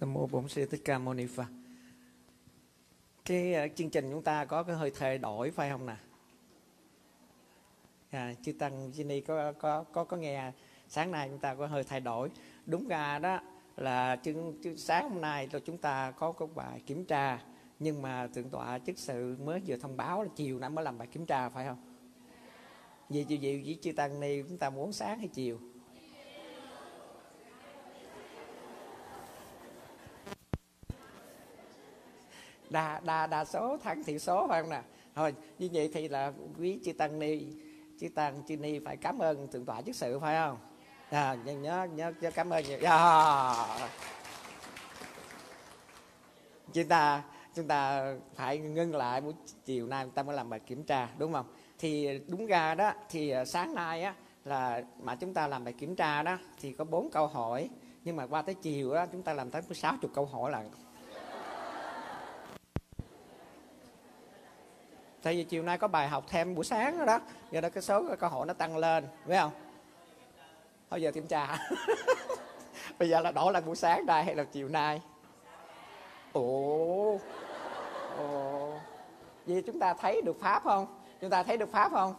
Nam mô Bổn Sư Thích Ca Mâu Ni Phật. Cái uh, chương trình chúng ta có cái hơi thay đổi phải không nè? À, chư tăng Jenny có có có có nghe sáng nay chúng ta có hơi thay đổi. Đúng ra đó là chương, chương sáng hôm nay là chúng ta có cái bài kiểm tra nhưng mà thượng tọa chức sự mới vừa thông báo là chiều nay mới làm bài kiểm tra phải không? Vì chiều gì với chư tăng ni chúng ta muốn sáng hay chiều? Đa đa đa số thắng thiểu số phải không nè? Thôi như vậy thì là quý chư tăng ni chư tăng chư ni phải cảm ơn thượng tọa chức sự phải không? À, nhớ nhớ nhớ, nhớ cảm ơn nhiều. Yeah. chúng ta chúng ta phải ngưng lại buổi chiều nay chúng ta mới làm bài kiểm tra đúng không? Thì đúng ra đó thì à, sáng nay á là mà chúng ta làm bài kiểm tra đó thì có bốn câu hỏi nhưng mà qua tới chiều đó chúng ta làm tới sáu chục câu hỏi là tại vì chiều nay có bài học thêm buổi sáng đó, đó. do đó cái số câu hỏi nó tăng lên phải không? Thôi giờ kiểm tra. Bây giờ là đổ lại buổi sáng đây hay là chiều nay? Ồ. Ồ. Vì chúng ta thấy được pháp không? Chúng ta thấy được pháp không?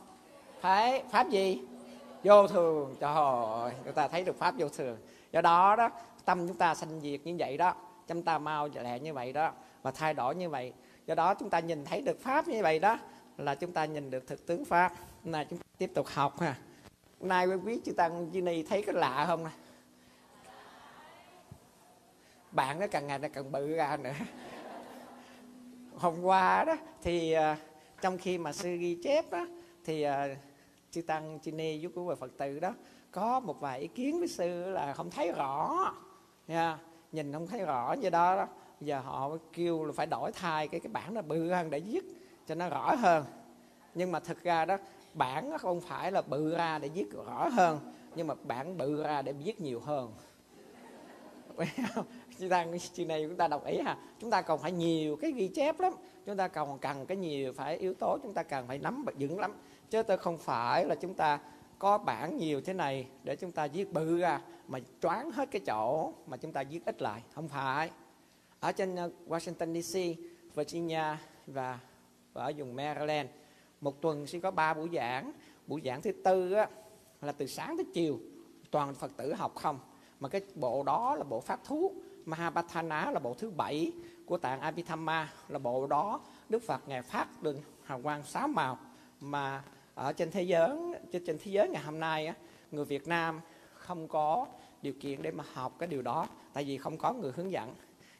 Thấy. Pháp gì? Vô thường. Trời ơi chúng ta thấy được pháp vô thường. Do đó đó tâm chúng ta sanh diệt như vậy đó. Chúng ta mau lẹ như vậy đó. Và thay đổi như vậy do đó chúng ta nhìn thấy được pháp như vậy đó là chúng ta nhìn được thực tướng pháp. Là chúng ta tiếp tục học ha. Nay quý chư tăng chư ni thấy cái lạ không nè? Bạn nó càng ngày nó càng bự ra nữa. Hôm qua đó thì ờ, trong khi mà sư ghi chép đó thì ờ, chư tăng chư ni với quý vị phật tử đó có một vài ý kiến với sư là không thấy rõ. Nha nhìn không thấy rõ như đó, đó giờ họ kêu là phải đổi thay cái cái bản nó bự hơn để viết cho nó rõ hơn. Nhưng mà thực ra đó bản nó không phải là bự ra để viết rõ hơn, nhưng mà bản bự ra để viết nhiều hơn. Chúng ta, chuyện này chúng ta đồng ý ha chúng ta còn phải nhiều cái ghi chép lắm. Chúng ta còn cần cái nhiều phải, yếu tố chúng ta cần phải nắm vững lắm. Chứ tôi không phải là chúng ta có bản nhiều thế này để chúng ta viết bự ra mà choáng hết cái chỗ mà chúng ta viết ít lại. Không phải ở trên ờ, Washington DC, Virginia và, và ở vùng Maryland một tuần sẽ có ba buổi giảng. Buổi giảng thứ tư á, là từ sáng tới chiều toàn Phật tử học không. Mà cái bộ đó là bộ pháp thú Mahabhatana là bộ thứ bảy của tạng Abhidhamma là bộ đó Đức Phật ngài phát được hào quang sáu màu. Mà ở trên thế giới trên thế giới ngày hôm nay á, người Việt Nam không có điều kiện để mà học cái điều đó tại vì không có người hướng dẫn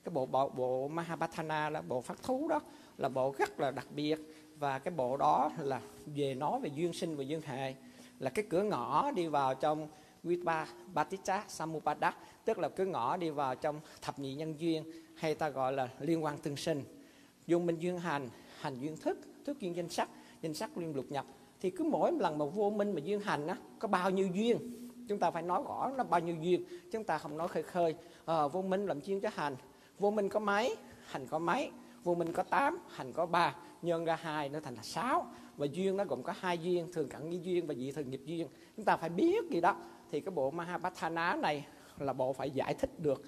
cái bộ bộ, bộ Mahabhatana là bộ phát thú đó là bộ rất là đặc biệt. Và cái bộ đó là về nói về duyên sinh và duyên hệ. Là cái cửa ngõ đi vào trong Vipa Batista Samupada tức là cửa ngõ đi vào trong thập nhị nhân duyên hay ta gọi là liên quan tương sinh. Dung minh duyên hành hành duyên thức thức duyên danh sắc danh sắc liên lục nhập. Thì cứ mỗi lần mà vô minh mà duyên hành á có bao nhiêu duyên? Chúng ta phải nói rõ nó bao nhiêu duyên chúng ta không nói khơi khơi. À, vô minh làm chuyên cho hành? Vô minh có mấy, hành có mấy. Vô minh có 8 hành có 3 nhân ra hai nó thành là 6 và duyên nó gồm có hai duyên, thường cận với duyên và dị thường nghiệp duyên. Chúng ta phải biết gì đó. Thì cái bộ Mahapathana này là bộ phải giải thích được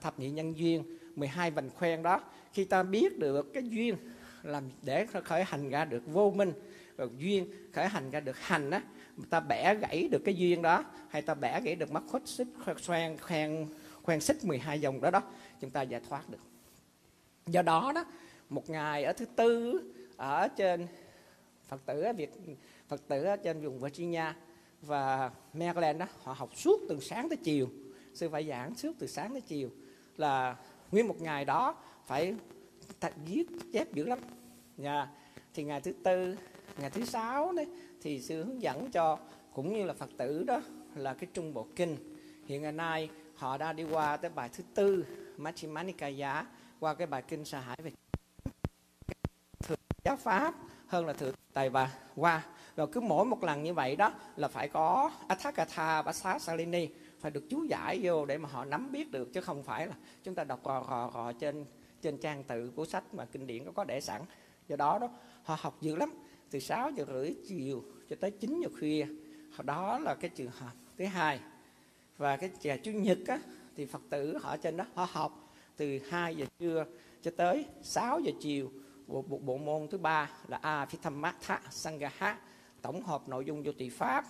thập nhị nhân duyên 12 vành khoen đó. Khi ta biết được cái duyên làm để khởi hành ra được vô minh, rồi duyên khởi hành ra được hành á, ta bẻ gãy được cái duyên đó, hay ta bẻ gãy được mắt khuất xích khoen khoen khoen xích 12 dòng đó đó chúng ta giải thoát được. Do đó đó, một ngày ở thứ tư ở trên phật tử ở việt, phật tử ở trên vùng virginia và maryland đó, họ học suốt từ sáng tới chiều. Sư phải giảng suốt từ sáng tới chiều là nguyên một ngày đó phải viết chép dữ lắm. Nha thì ngày thứ tư, ngày thứ sáu đấy thì sư hướng dẫn cho cũng như là phật tử đó là cái trung bộ kinh. Hiện ngày nay họ đã đi qua tới bài thứ tư. Majjhima Nikaya qua cái bài kinh sa hải về thượng giáo pháp hơn là thượng tài và qua. Rồi cứ mỗi một lần như vậy đó là phải có Athakatha Basa Salini phải được chú giải vô để mà họ nắm biết được chứ không phải là chúng ta đọc rò rò rò trên trên trang tự của sách mà kinh điển nó có để sẵn. Do đó đó họ học dữ lắm. Từ 6 giờ rưỡi chiều cho tới 9 giờ khuya. Đó là cái trường hợp thứ hai. Và cái ngày chủ nhật á, thì phật tử họ trên đó họ học từ 2 giờ trưa cho tới 6 giờ chiều. Một bộ, bộ môn thứ ba là Apithamatha Sangaha tổng hợp nội dung vô tỳ pháp.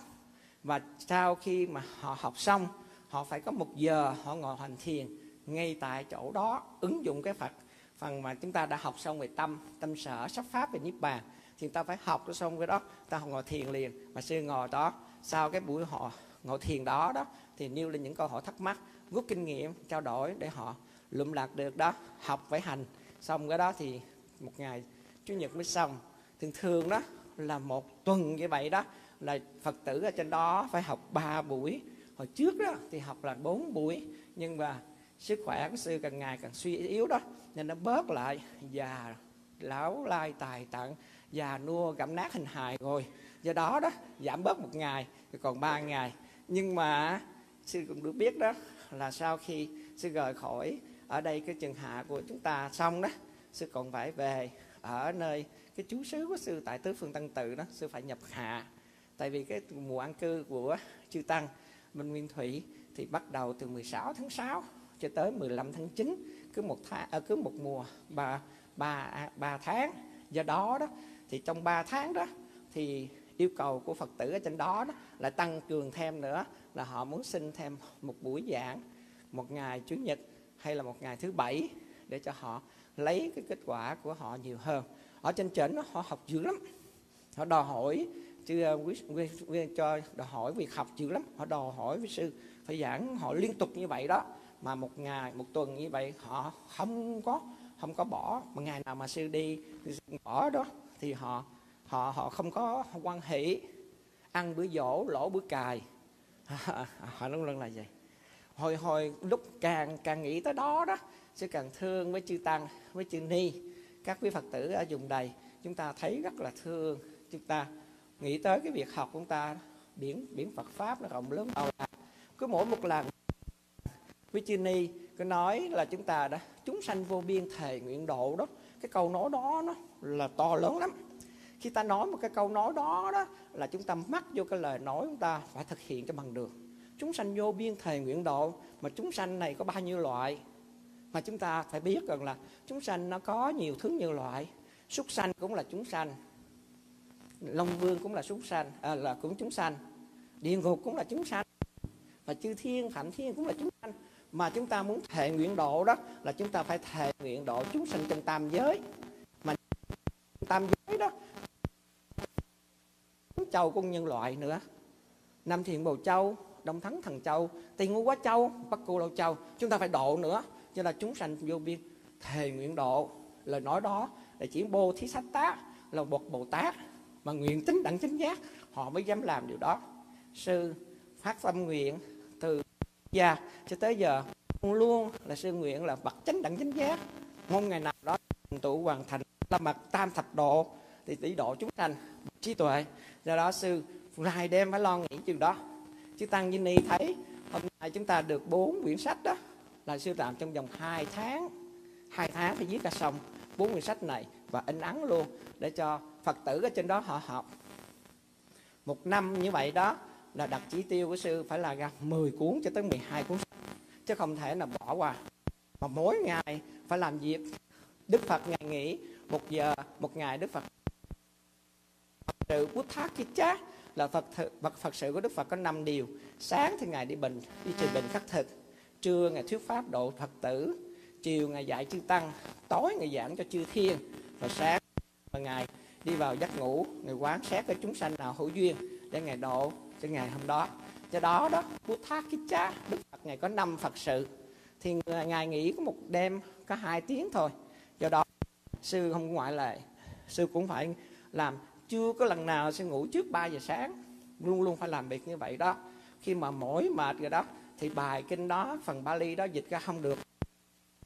Và sau khi mà họ học xong họ phải có một giờ họ ngồi hành thiền ngay tại chỗ đó ứng dụng cái Phật. Phần mà chúng ta đã học xong về tâm tâm sở sắp pháp về niết bàn thì ta phải học cái xong cái đó ta ngồi thiền liền. Mà sư ngồi đó sau cái buổi họ ngồi thiền đó đó, thì nêu lên những câu hỏi thắc mắc, rút kinh nghiệm, trao đổi để họ lụm lạc được đó, học phải hành. Xong cái đó thì một ngày, chủ nhật mới xong. Thường thường đó là một tuần như vậy đó, là phật tử ở trên đó phải học 3 buổi. Hồi trước đó thì học là 4 buổi, nhưng mà sức khỏe của sư càng ngày càng suy yếu đó, nên nó bớt lại. Già lão lai tài tặng già nua gặm nát hình hài rồi. Do đó đó, giảm bớt một ngày, còn ba ngày nhưng mà sư cũng được biết đó là sau khi sư rời khỏi ở đây cái trường hạ của chúng ta xong đó sư còn phải về ở nơi cái chú xứ của sư tại tứ phương tăng tự đó sư phải nhập hạ. Tại vì cái mùa an cư của chư tăng minh nguyên thủy thì bắt đầu từ 16 tháng 6 cho tới 15 tháng 9 cứ một tháng à, ờ, cứ một mùa ba ba ba tháng. Do đó đó thì trong 3 tháng đó thì yêu cầu của Phật tử ở trên đó, đó là tăng cường thêm nữa là họ muốn xin thêm một buổi giảng một ngày chủ nhật hay là một ngày thứ bảy để cho họ lấy cái kết quả của họ nhiều hơn. Ở trên trển họ học dữ lắm. Họ đòi hỏi chứ ờ, cho đòi hỏi việc học dữ lắm. Họ đòi hỏi với sư phải giảng họ liên tục như vậy đó mà một ngày một tuần như vậy họ không có không có bỏ. Một ngày nào mà sư đi bỏ đó thì họ họ họ không có quan hệ ăn bữa dỗ, lỗ bữa cài. Họ luôn luôn là vậy. Hồi hồi lúc càng càng nghĩ tới đó đó, sẽ càng thương với chư tăng, với chư ni. Các quý phật tử ở vùng đầy chúng ta thấy rất là thương. Chúng ta nghĩ tới cái việc học của chúng ta, biển biển Phật pháp nó rộng lớn. Bao la cứ mỗi một lần với chư ni, cứ nói là chúng ta đã chúng sanh vô biên thề nguyện độ đó, cái câu nói đó nó là to lớn lắm khi ta nói một cái câu nói đó đó là chúng ta mắc vô cái lời nói chúng ta phải thực hiện cho bằng được. Chúng sanh vô biên thề nguyện độ mà chúng sanh này có bao nhiêu loại? Mà chúng ta phải biết rằng là chúng sanh nó có nhiều thứ nhiều loại. Súc sanh cũng là chúng sanh long vương cũng là súc sanh à, là cũng chúng sanh địa ngục cũng là chúng sanh và chư thiên phạm thiên cũng là chúng sanh. Mà chúng ta muốn thệ nguyện độ đó là chúng ta phải thệ nguyện độ chúng sanh trong tam giới. Mà tam giới đó châu của nhân loại nữa. Nam thiện bồ châu, đông thắng thần châu, tây ngũ quá châu, bắc cô lâu châu, chúng ta phải độ nữa. Cho là chúng sanh vô biên, thề nguyện độ. Lời nói đó là chỉ bồ thí sách tá, là một bồ tát mà nguyện tính đẳng chính giác, họ mới dám làm điều đó. Sư phát tâm nguyện từ già cho tới giờ luôn luôn là sư nguyện là bậc chánh đẳng chính giác. Mong ngày nào đó tụ hoàn thành là mặt tam thập độ, thì tỷ độ chúng sanh trí tuệ. Do đó sư ngày đêm phải lo nghĩ chừng đó. Chứ tăng Vinh Ni thấy hôm nay chúng ta được bốn quyển sách đó, là sư làm trong vòng 2 tháng. Hai tháng phải viết ra xong bốn quyển sách này và in ấn luôn để cho phật tử ở trên đó họ học. Một năm như vậy đó là đặt chỉ tiêu của sư phải là ra 10 cuốn cho tới 12 cuốn sách, chứ không thể là bỏ qua. Mà mỗi ngày phải làm việc, Đức Phật ngày nghỉ, một giờ, một ngày Đức Phật sự Bút Thác kia Chá là Phật, Phật Phật sự của Đức Phật có 5 điều. Sáng thì ngài đi bình đi trình bình khắc thực. Trưa ngài thuyết pháp độ Phật tử. Chiều ngài dạy chư tăng. Tối ngài giảng cho chư thiên. Và sáng và ngài đi vào giấc ngủ ngài quán xét với chúng sanh nào hữu duyên để ngài độ cho ngày hôm đó. Do đó đó Bút Thác kia Chá Đức Phật ngài có năm Phật sự. Thì ngài nghỉ có một đêm có hai tiếng thôi. Do đó sư không ngoại lệ sư cũng phải làm chưa có lần nào sư ngủ trước 3 giờ sáng. Luôn luôn phải làm việc như vậy đó. Khi mà mỏi, mệt rồi đó, thì bài kinh đó, phần Bali đó dịch ra không được.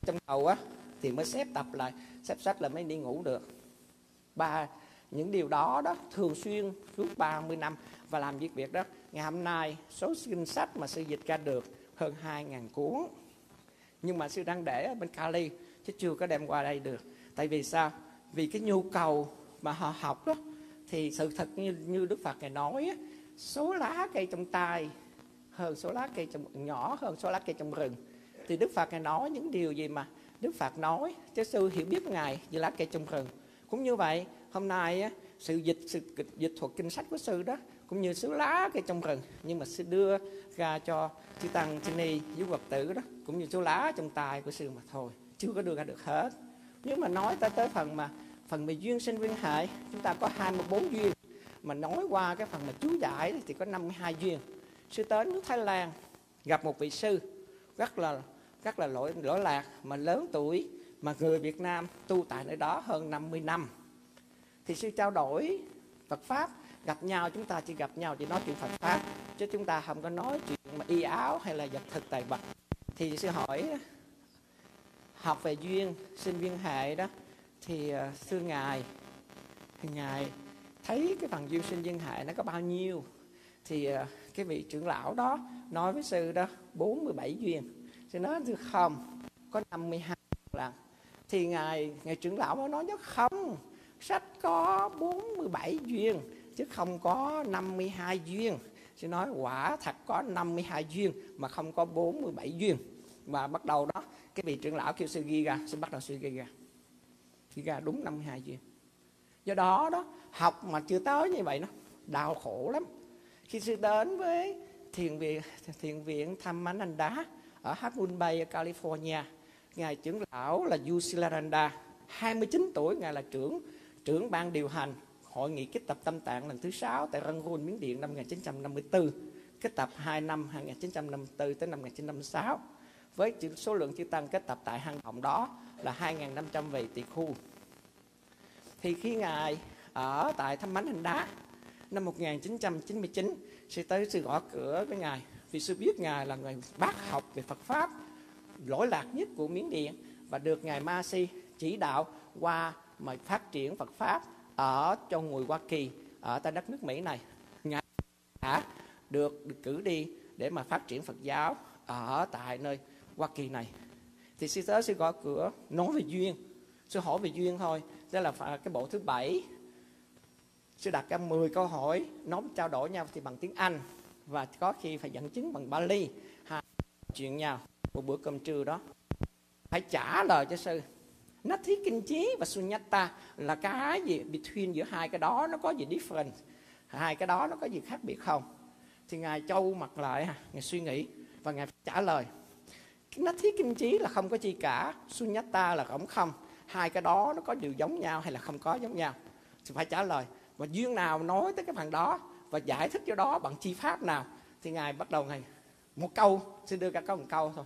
Trong đầu á, thì mới xếp tập lại, xếp sách là mới đi ngủ được. Ba, những điều đó đó thường xuyên suốt 30 năm. Và làm việc việc đó, ngày hôm nay, số kinh sách mà sư dịch ra được hơn 2.000 cuốn. Nhưng mà sư đang để ở bên Cali, chứ chưa có đem qua đây được. Tại vì sao? Vì cái nhu cầu mà họ học đó thì sự thật như, như Đức Phật ngài nói số lá cây trong tay hơn số lá cây trong nhỏ hơn số lá cây trong rừng. Thì đức phật ngài nói những điều gì mà đức phật nói cho sư hiểu biết ngài như lá cây trong rừng. Cũng như vậy hôm nay sự dịch sự dịch thuật kinh sách của sư đó cũng như số lá cây trong rừng. Nhưng mà sư đưa ra cho chư tăng chư ni với phật tử đó cũng như số lá trong tay của sư mà thôi. Chưa có đưa ra được hết. Nếu mà nói tới tới phần mà phần về duyên sinh duyên hệ, chúng ta có 24 duyên. Mà nói qua cái phần mà chú giải thì có 52 duyên. Sư tới nước Thái Lan gặp một vị sư rất là rất là lỗi lỗi lạc, mà lớn tuổi, mà người Việt Nam tu tại nơi đó hơn 50 năm. Thì sư trao đổi Phật pháp, gặp nhau, chúng ta chỉ gặp nhau chỉ nói chuyện Phật pháp, chứ chúng ta không có nói chuyện mà y áo hay là vật thực tài vật. Thì sư hỏi, học về duyên, sinh viên hệ đó thì ờ, xưa ngài, thì ngài thấy cái phần diêu sinh dân hệ nó có bao nhiêu? Thì ờ, cái vị trưởng lão đó nói với sư đó 47 duyên. Sư nói, thưa không, có 52 lần. Thì ngài ngài trưởng lão mới nói nhất không, sách có 47 duyên, chứ không có 52 duyên. Sư nói, quả thật có 52 duyên, mà không có 47 duyên. Và bắt đầu đó, cái vị trưởng lão kêu sư ghi ra sư bắt đầu sư ghi ra thì ra đúng 52 duyên do đó đó, học mà chưa tới như vậy nó đau khổ lắm. Khi sư đến với thiền viện thiền viện thăm Mán Anh Đá ở Half Bay, California, ngài trưởng lão là Yusilaranda 29 tuổi, ngài là trưởng trưởng ban điều hành hội nghị kết tập tâm tạng lần thứ sáu tại Rangoon Miến Điện năm 1954 kết tập 2 năm 1954 tới năm 1956 với số lượng chư tăng kết tập tại hang động đó là 2.500 vị tỳ khu. Thì khi ngài ở tại thăm mánh hình đá năm 1999 sẽ tới sư gõ cửa với ngài. Vì sư biết ngài là người bác học về Phật pháp lỗi lạc nhất của Miến Điện và được ngài Ma Si chỉ đạo qua mà phát triển Phật pháp ở cho người Hoa Kỳ ở tại đất nước Mỹ này. Ngài đã được, được cử đi để mà phát triển Phật giáo ở tại nơi Hoa Kỳ này thì sư tới sư gõ cửa, nói về duyên. Sư hỏi về duyên thôi đây là cái bộ thứ bảy. Sư đặt ra 10 câu hỏi, nói trao đổi nhau thì bằng tiếng Anh, và có khi phải dẫn chứng bằng Bali. Hai chuyện nhau, một bữa cơm trưa đó. Phải trả lời cho sư. Nó thí kinh trí và sunyata là cái gì? Between giữa hai cái đó, nó có gì different hai cái đó nó có gì khác biệt không? Thì ngài châu mặt lại, ngài suy nghĩ và ngài trả lời nó thiết kim trí là không có chi cả. Sunyata là cũng không. Hai cái đó nó có điều giống nhau hay là không có giống nhau? Thì phải trả lời. Và duyên nào nói tới cái phần đó và giải thích cho đó bằng chi pháp nào? Thì ngài bắt đầu ngài, một câu, xin đưa ra có một câu thôi.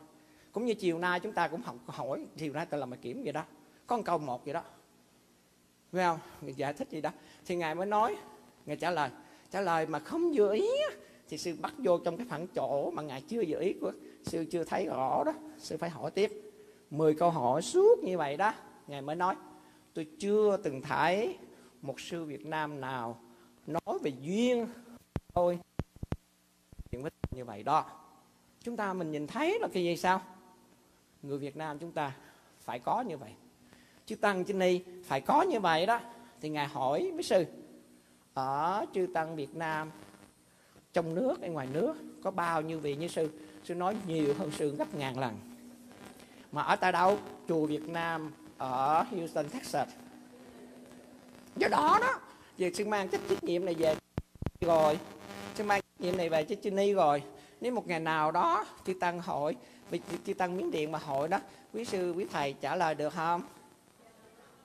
Cũng như chiều nay chúng ta cũng học hỏi, chiều nay tôi làm bài kiểm vậy đó. Có một câu một vậy đó. Phải không? Ngài giải thích gì đó. Thì ngài mới nói, ngài trả lời. Trả lời mà không vừa ý thì sư bắt vô trong cái phản chỗ mà ngài chưa dự ý của sư chưa thấy rõ đó, sư phải hỏi tiếp. 10 câu hỏi suốt như vậy đó, ngài mới nói, tôi chưa từng thấy một sư Việt Nam nào nói về duyên thôi chuyện với như vậy đó. Chúng ta mình nhìn thấy là cái gì sao? Người Việt Nam chúng ta phải có như vậy. Chư tăng trên ni phải có như vậy đó. Thì ngài hỏi với sư, ở chư tăng Việt Nam trong nước hay ngoài nước, có bao nhiêu vị như sư? Sư nói nhiều hơn sư gấp ngàn lần. Mà ở tại đâu? Chùa Việt Nam ở Houston, Texas. Do đó đó việc sư mang trách trách nhiệm này về rồi. Sư mang trách nhiệm này về cho chư ni rồi. Nếu một ngày nào đó chư tăng hội vì chư tăng miếng điện mà hội đó, quý sư, quý thầy trả lời được không?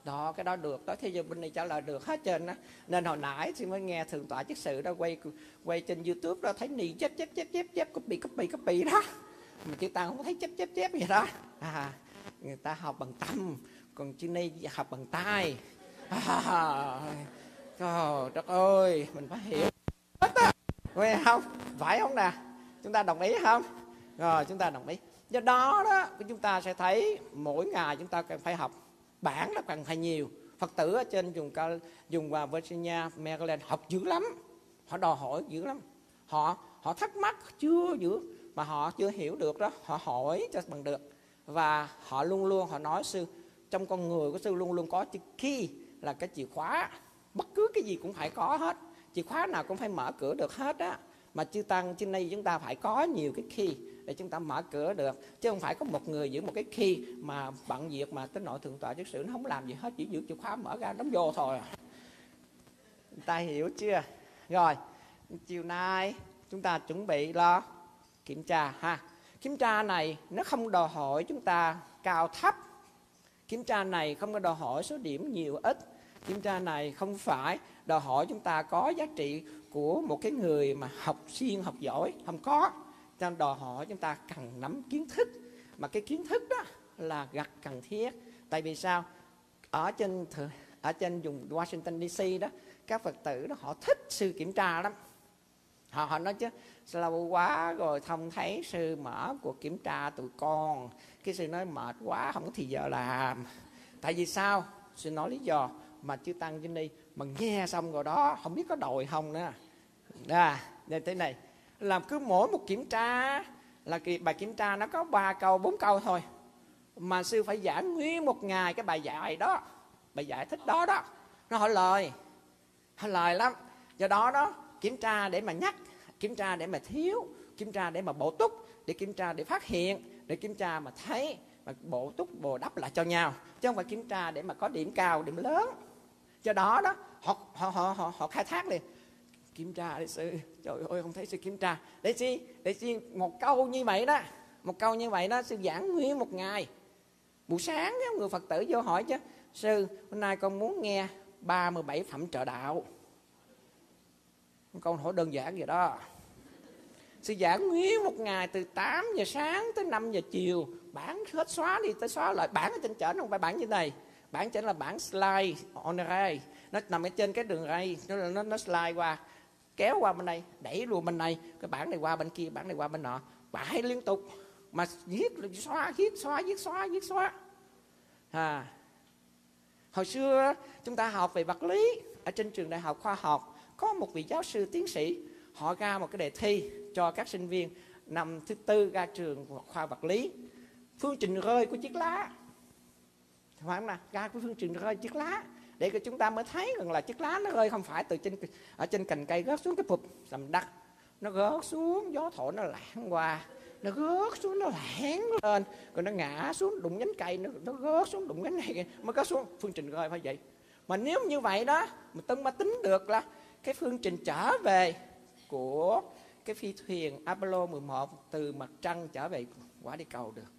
Đó cái đó được. Đó thế giờ bên này trả lời được hết trơn á. Nên hồi nãy thì mới nghe thường tọa chức sự đó quay quay trên youtube đó thấy nì chép chép chép chép chép copy copy copy đó. Mà chữ ta không thấy chép chép chép gì đó. À người ta học bằng tâm còn chư này học bằng tay à, trời đất ơi mình phải hiểu hết á. Phải không? Phải không nè? Chúng ta đồng ý không? Rồi chúng ta đồng ý. Do đó đó chúng ta sẽ thấy mỗi ngày chúng ta cần phải học bản là cần phải nhiều. Phật tử ở trên dùng dùng và Virginia, Maryland, học dữ lắm. Họ đòi hỏi dữ lắm. Họ họ thắc mắc chưa dữ, mà họ chưa hiểu được đó. Họ hỏi cho bằng được. Và họ luôn luôn, họ nói sư, trong con người của sư luôn luôn có chữ key là cái chìa khóa. Bất cứ cái gì cũng phải có hết. Chìa khóa nào cũng phải mở cửa được hết á. Mà chư tăng trên đây chúng ta phải có nhiều cái khi để chúng ta mở cửa được. Chứ không phải có một người giữ một cái khi mà bận việc mà tới nội thượng tọa chức sự, nó không làm gì hết, chỉ giữ chìa khóa mở ra đóng vô thôi à. người ta hiểu chưa? Rồi, chiều nay chúng ta chuẩn bị lo kiểm tra ha. Kiểm tra này nó không đòi hỏi chúng ta cao thấp. Kiểm tra này không có đòi hỏi số điểm nhiều ít. Kiểm tra này không phải đòi hỏi chúng ta có giá trị của một cái người mà học xuyên học giỏi, không có nên đòi hỏi chúng ta cần nắm kiến thức. Mà cái kiến thức đó là gặt cần thiết. Tại vì sao? Ở trên ở trên vùng Washington DC đó, các phật tử đó họ thích sư kiểm tra lắm. Họ họ nói chứ lâu quá rồi không thấy sư mở cuộc kiểm tra tụi con. Cái sư nói mệt quá, không có thì giờ làm. Tại vì sao? Sư nói lý do mà chưa tăng trên đi mà nghe xong rồi đó, không biết có đòi không nữa. À nên thế này làm cứ mỗi một kiểm tra là kỳ bài kiểm tra nó có ba câu bốn câu thôi. Mà sư phải giảng nguyên một ngày cái bài dạy đó bài giải thích đó đó. Nó hỏi lời hỏi lời lắm. Do đó đó kiểm tra để mà nhắc kiểm tra để mà thiếu kiểm tra để mà bổ túc để kiểm tra để phát hiện để kiểm tra mà thấy mà bổ túc bồ đắp lại cho nhau. Chứ không phải kiểm tra để mà có điểm cao điểm lớn. Do đó đó họ họ họ họ, họ khai thác liền kiểm tra đấy sư trời ơi không thấy sư kiểm tra. Để sư để sư một câu như vậy đó. Một câu như vậy đó sư giảng nguyên một ngày. Buổi sáng người phật tử vô hỏi chứ sư hôm nay con muốn nghe 37 phẩm trợ đạo. Câu hỏi đơn giản vậy đó. Sư giảng nguyên một ngày từ 8 giờ sáng tới 5 giờ chiều. Bản hết xóa đi tới xóa lại. Bản ở trên trển không phải bản như này. Bản trên là bản slide on the ray nó nằm ở trên cái đường ray nó nó, nó slide qua kéo qua bên đây, đẩy luôn bên này, cái bản này qua bên kia bản này qua bên nọ, bãi liên tục, mà viết xóa viết xóa viết xóa viết xóa. À hồi xưa, chúng ta học về vật lý, ở trên trường đại học khoa học, có một vị giáo sư tiến sĩ, họ ra một cái đề thi cho các sinh viên năm thứ tư ra trường khoa vật lý. Phương trình rơi của chiếc lá. Phải không nào? Ra cái phương trình rơi chiếc lá để cho chúng ta mới thấy rằng là chiếc lá nó rơi không phải từ trên ở trên cành cây rớt xuống cái phục sầm đất nó rớt xuống gió thổi nó lãng qua. Nó rớt xuống nó lãng lên. Rồi nó ngã xuống đụng nhánh cây nó, nó rớt xuống đụng nhánh này mới có xuống. Phương trình rơi phải vậy. Mà nếu như vậy đó mình tân mà tính được là cái phương trình trở về của cái phi thuyền Apollo 11 từ mặt trăng trở về quả địa cầu được.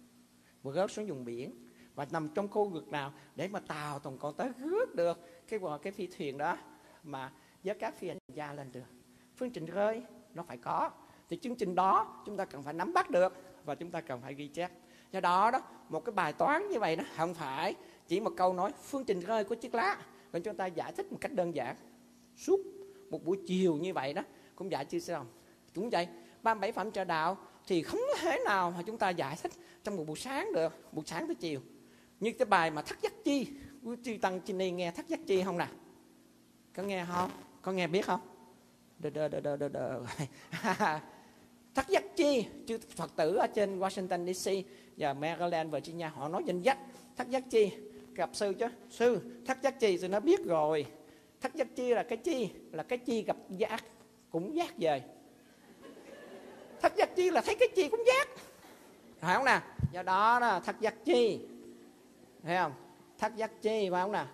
Mà rớt xuống vùng biển và nằm trong khu vực nào để mà tàu tổng còn tới rước được cái cái phi thuyền đó mà với các phi hành gia lên được. Phương trình rơi, nó phải có. Thì chương trình đó chúng ta cần phải nắm bắt được và chúng ta cần phải ghi chép. Do đó đó, một cái bài toán như vậy nó không phải chỉ một câu nói phương trình rơi của chiếc lá. Còn chúng ta giải thích một cách đơn giản. Suốt một buổi chiều như vậy đó, cũng giải chưa xong. Cũng vậy 37 phẩm trợ đạo thì không thể nào mà chúng ta giải thích trong một buổi sáng được, buổi sáng tới chiều như cái bài mà thắt giác chi. Quý chư tăng trên đây nghe thắt giác chi không nè? Có nghe không? Có nghe biết không? Đờ đờ đờ đờ đờ đờ. Thắt giác chi chư phật tử ở trên washington dc và maryland virginia họ nói danh giác, thắt giác chi. Gặp sư chứ? Sư thắt giác chi sư nó biết rồi. Thắt giác chi là cái chi? Là cái chi gặp giác cũng giác về. Thắt giác chi là thấy cái chi cũng giác. Phải không nè? Do đó là thắt giác chi thấy không? Thắt giác chi phải không nè?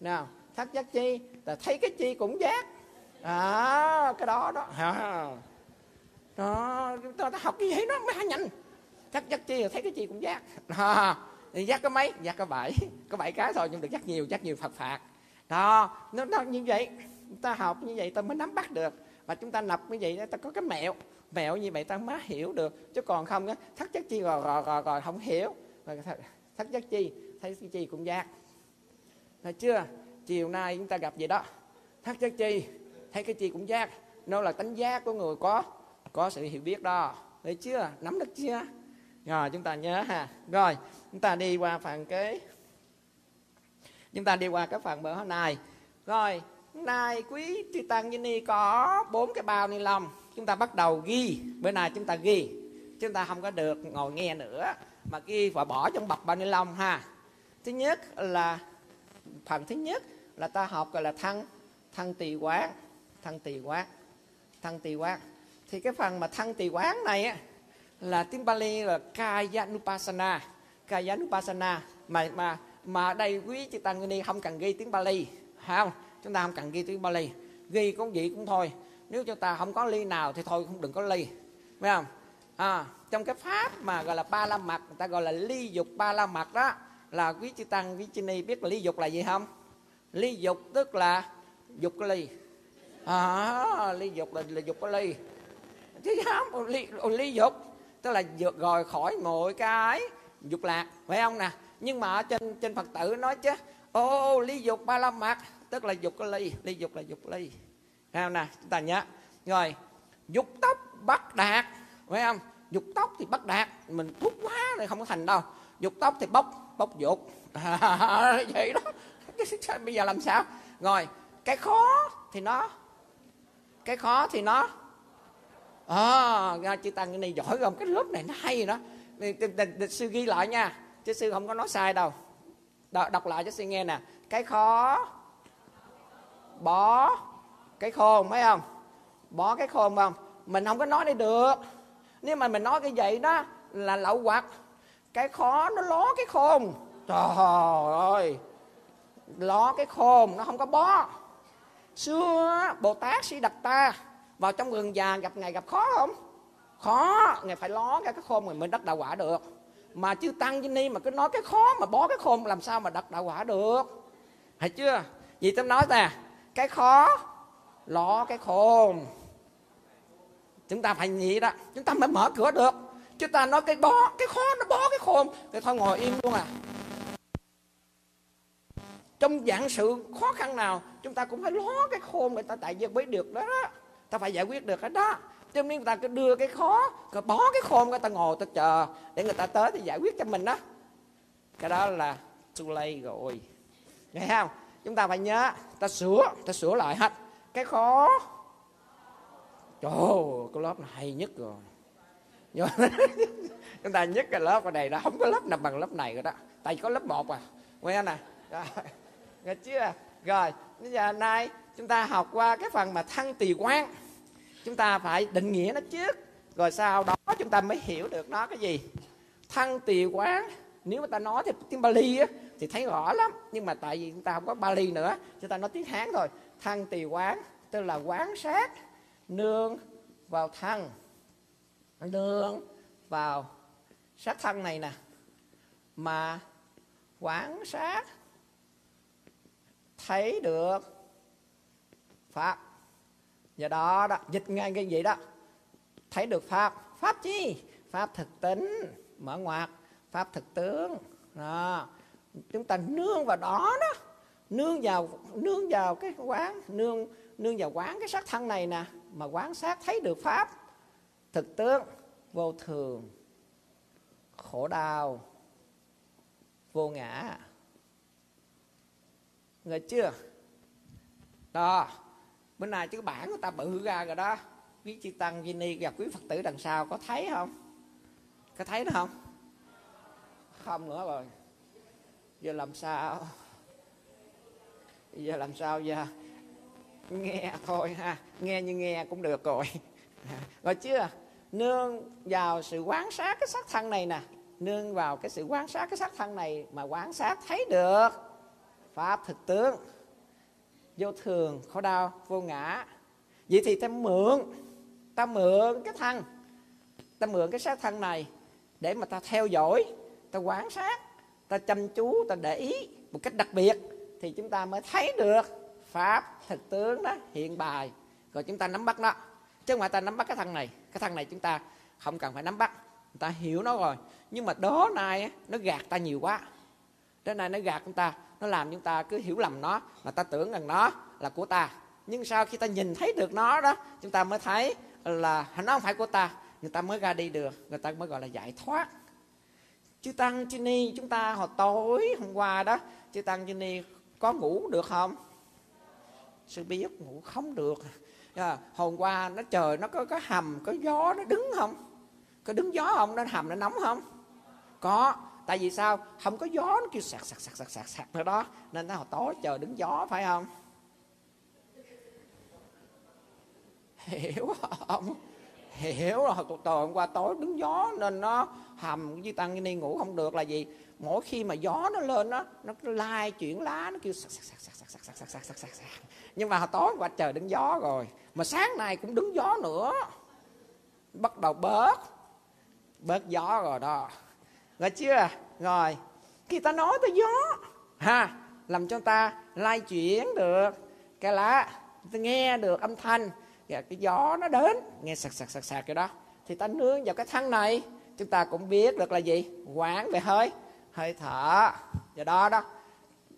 Nào thắt giác chi là thấy cái chi cũng giác. À, cái đó đó. À. đó ta, ta học cái gì nó mới nhanh. Thắt giác chi là thấy cái chi cũng giác. À, giác có mấy? Giác có bảy. Có bảy cái thôi nhưng được giác nhiều giác nhiều phật phạt. Đó nó, nó như vậy. Ta học như vậy ta mới nắm bắt được. Và chúng ta nập như vậy ta có cái mẹo. Mẹo như vậy ta mới hiểu được. Chứ còn không á thắt giác chi rồi rồi rồi, rồi không hiểu. Thắt giác chi thấy cái chi cũng giác. Thấy chưa, chiều nay chúng ta gặp gì đó. Thắt chất chi, thấy cái chi cũng giác. Nó là tánh giác của người có có sự hiểu biết đó. Thấy chưa? Nắm được chưa? Rồi, chúng ta nhớ ha. Rồi, chúng ta đi qua phần kế. Chúng ta đi qua cái phần bữa hôm nay rồi, nay quý chư tăng như ni có bốn cái bao ni lông. Chúng ta bắt đầu ghi. Bữa nay chúng ta ghi. Chúng ta không có được ngồi nghe nữa, mà ghi và bỏ trong bọc bao ni lông ha thứ nhất là phần thứ nhất là ta học gọi là thân thân tỳ quán thân tỳ quán thân tỳ quán. Thì cái phần mà thân tỳ quán này á là tiếng Bali là Kayanupasana Kayanupasana mà mà mà đây quý chị tăng ni không cần ghi tiếng Bali không? Chúng ta không cần ghi tiếng Bali. Ghi cũng gì cũng thôi. Nếu chúng ta không có ly nào thì thôi không đừng có ly. Phải không? À, trong cái pháp mà gọi là ba la mật người ta gọi là ly dục ba la mật đó là quý chư tăng quý chư ni biết ly dục là gì không? Ly dục tức là dục cái ly. À, ly dục là, là dục cái ly. Chứ không ly, ly dục tức là vượt rồi khỏi mọi cái dục lạc phải không nè? Nhưng mà ở trên trên phật tử nói chứ ô ly dục ba la mật tức là dục cái ly ly dục là dục ly. Phải không nè? Chúng ta nhớ. Rồi dục tóc bắt đạt phải không? Dục tóc thì bắt đạt mình thuốc quá thì không có thành đâu. Dục tóc thì bóc bóc dục à, vậy đó. Bây giờ làm sao? Rồi cái khó thì nó cái khó thì nó. À, ra chư tăng cái này giỏi không? Cái lớp này nó hay đó. Địch sư ghi lại nha. Chứ sư không có nói sai đâu. Đọc, đọc lại cho sư nghe nè. Cái khó. Bỏ cái khôn phải không? Bỏ cái khôn không? Mình không có nói đây được. Nếu mà mình nói cái vậy đó là lậu hoặc cái khó nó ló cái khôn. Trời ơi. Ló cái khôn, nó không có bó. Xưa bồ tát si đặt ta vào trong rừng già gặp ngày gặp khó không? Khó, ngài phải ló ra cái khôn rồi mới đắc đạo quả được. Mà chư tăng chứ ni mà cứ nói cái khó mà bó cái khôn, làm sao mà đắc đạo quả được? Hay chưa? Gì tôi nói nè, cái khó ló cái khôn. Chúng ta phải nhị đó, chúng ta mới mở cửa được chúng ta nói cái bó cái khó nó bó cái khôn. Thì thôi ngồi im luôn à. Trong dạng sự khó khăn nào chúng ta cũng phải ló cái khôn để ta tại giải quyết được đó, đó. Ta phải giải quyết được cái đó. Cho nên người ta cứ đưa cái khó rồi bó cái khôn người ta ngồi ta chờ để người ta tới thì giải quyết cho mình đó. Cái đó là too late rồi. Nghe không? Chúng ta phải nhớ ta sửa ta sửa lại hết. Cái khó. Trời ơi cái lớp này hay nhất rồi. chúng ta nhất cái lớp ở đây đó không có lớp nào bằng lớp này rồi đó. Tại vì có lớp một à. Nghe nè à. rồi. Nghe chưa? Rồi bây giờ nay chúng ta học qua cái phần mà thăng tỳ quan chúng ta phải định nghĩa nó trước. Rồi sau đó chúng ta mới hiểu được nó cái gì. Thăng tỳ quán nếu mà ta nói thì tiếng Bali á, thì thấy rõ lắm. Nhưng mà tại vì chúng ta không có Bali nữa chúng ta nói tiếng Hán thôi. Thăng tỳ quán tức là quán sát nương vào lương nương vào. Sát thân này nè. Mà quán sát thấy được pháp. Và đó đó, dịch ngay cái gì đó. Thấy được pháp. Pháp chi? Pháp thực tính, mở ngoặt pháp thực tướng. Đó. chúng ta nương vào đó đó. Nương vào nương vào cái quán, nương nương vào quán cái sắc thân này nè. Mà quán sát thấy được pháp thực tướng, vô thường, khổ đau, vô ngã. Người chưa? Đó, bữa nay chứ bản người ta bự ra rồi đó. Quý chư tăng Vini gặp quý phật tử đằng sau có thấy không? Có thấy nó không? Không nữa rồi. Giờ làm sao? Giờ làm sao giờ? Nghe thôi ha. Nghe như nghe cũng được rồi. Rồi chưa? Nương vào sự quán sát cái sắc thân này nè. Nương vào cái sự quán sát cái sắc thân này mà quán sát thấy được pháp thực tướng. Vô thường, khổ đau, vô ngã. Vậy thì ta mượn ta mượn cái thân, ta mượn cái xác thân này để mà ta theo dõi, ta quan sát, ta chăm chú, ta để ý một cách đặc biệt thì chúng ta mới thấy được pháp thực tướng đó hiện bài. Rồi chúng ta nắm bắt nó chứ không phải ta nắm bắt cái thân này. Cái thân này chúng ta không cần phải nắm bắt. Người ta hiểu nó rồi. Nhưng mà đó nay nó gạt ta nhiều quá. Đến nay nó gạt chúng ta, nó làm chúng ta cứ hiểu lầm nó, mà ta tưởng rằng nó là của ta. Nhưng sau khi ta nhìn thấy được nó đó, chúng ta mới thấy là nó không phải của ta. Người ta mới ra đi được. Người ta mới gọi là giải thoát. Chư tăng, chư ni, chúng ta hồi tối hôm qua đó, chư tăng, chư ni có ngủ được không? Sư biết ngủ không được à, hôm qua nó trời nó có có hầm có gió nó đứng không? Có đứng gió không? Nó hầm nó nóng không? Có tại vì sao? Không có gió nó kêu sạc sạc sạc sạc sạc sạc nữa đó. Nên nó hồi tối trời đứng gió phải không? Hiểu không? Hiểu rồi tối hôm qua tối đứng gió nên nó hầm với tăng ni ngủ không được là gì? Mỗi khi mà gió nó lên nó nó lai chuyển lá, nó kêu sạc sạc sạc sạc sạc sạc sạc sạc sạc sạc sạc nhưng mà tối qua trời đứng gió rồi, mà sáng nay cũng đứng gió nữa. Bắt đầu bớt bớt gió rồi đó. Rồi chưa? Rồi, khi ta nói tới gió, ha, làm cho ta lai chuyển được. Cái lá, ta nghe được âm thanh Dạ, cái gió nó đến. Nghe sạc sạc sạc sạc cái đó. Thì ta nương vào cái thân này. Chúng ta cũng biết được là gì? Quán về hơi. Hơi thở. Và đó đó.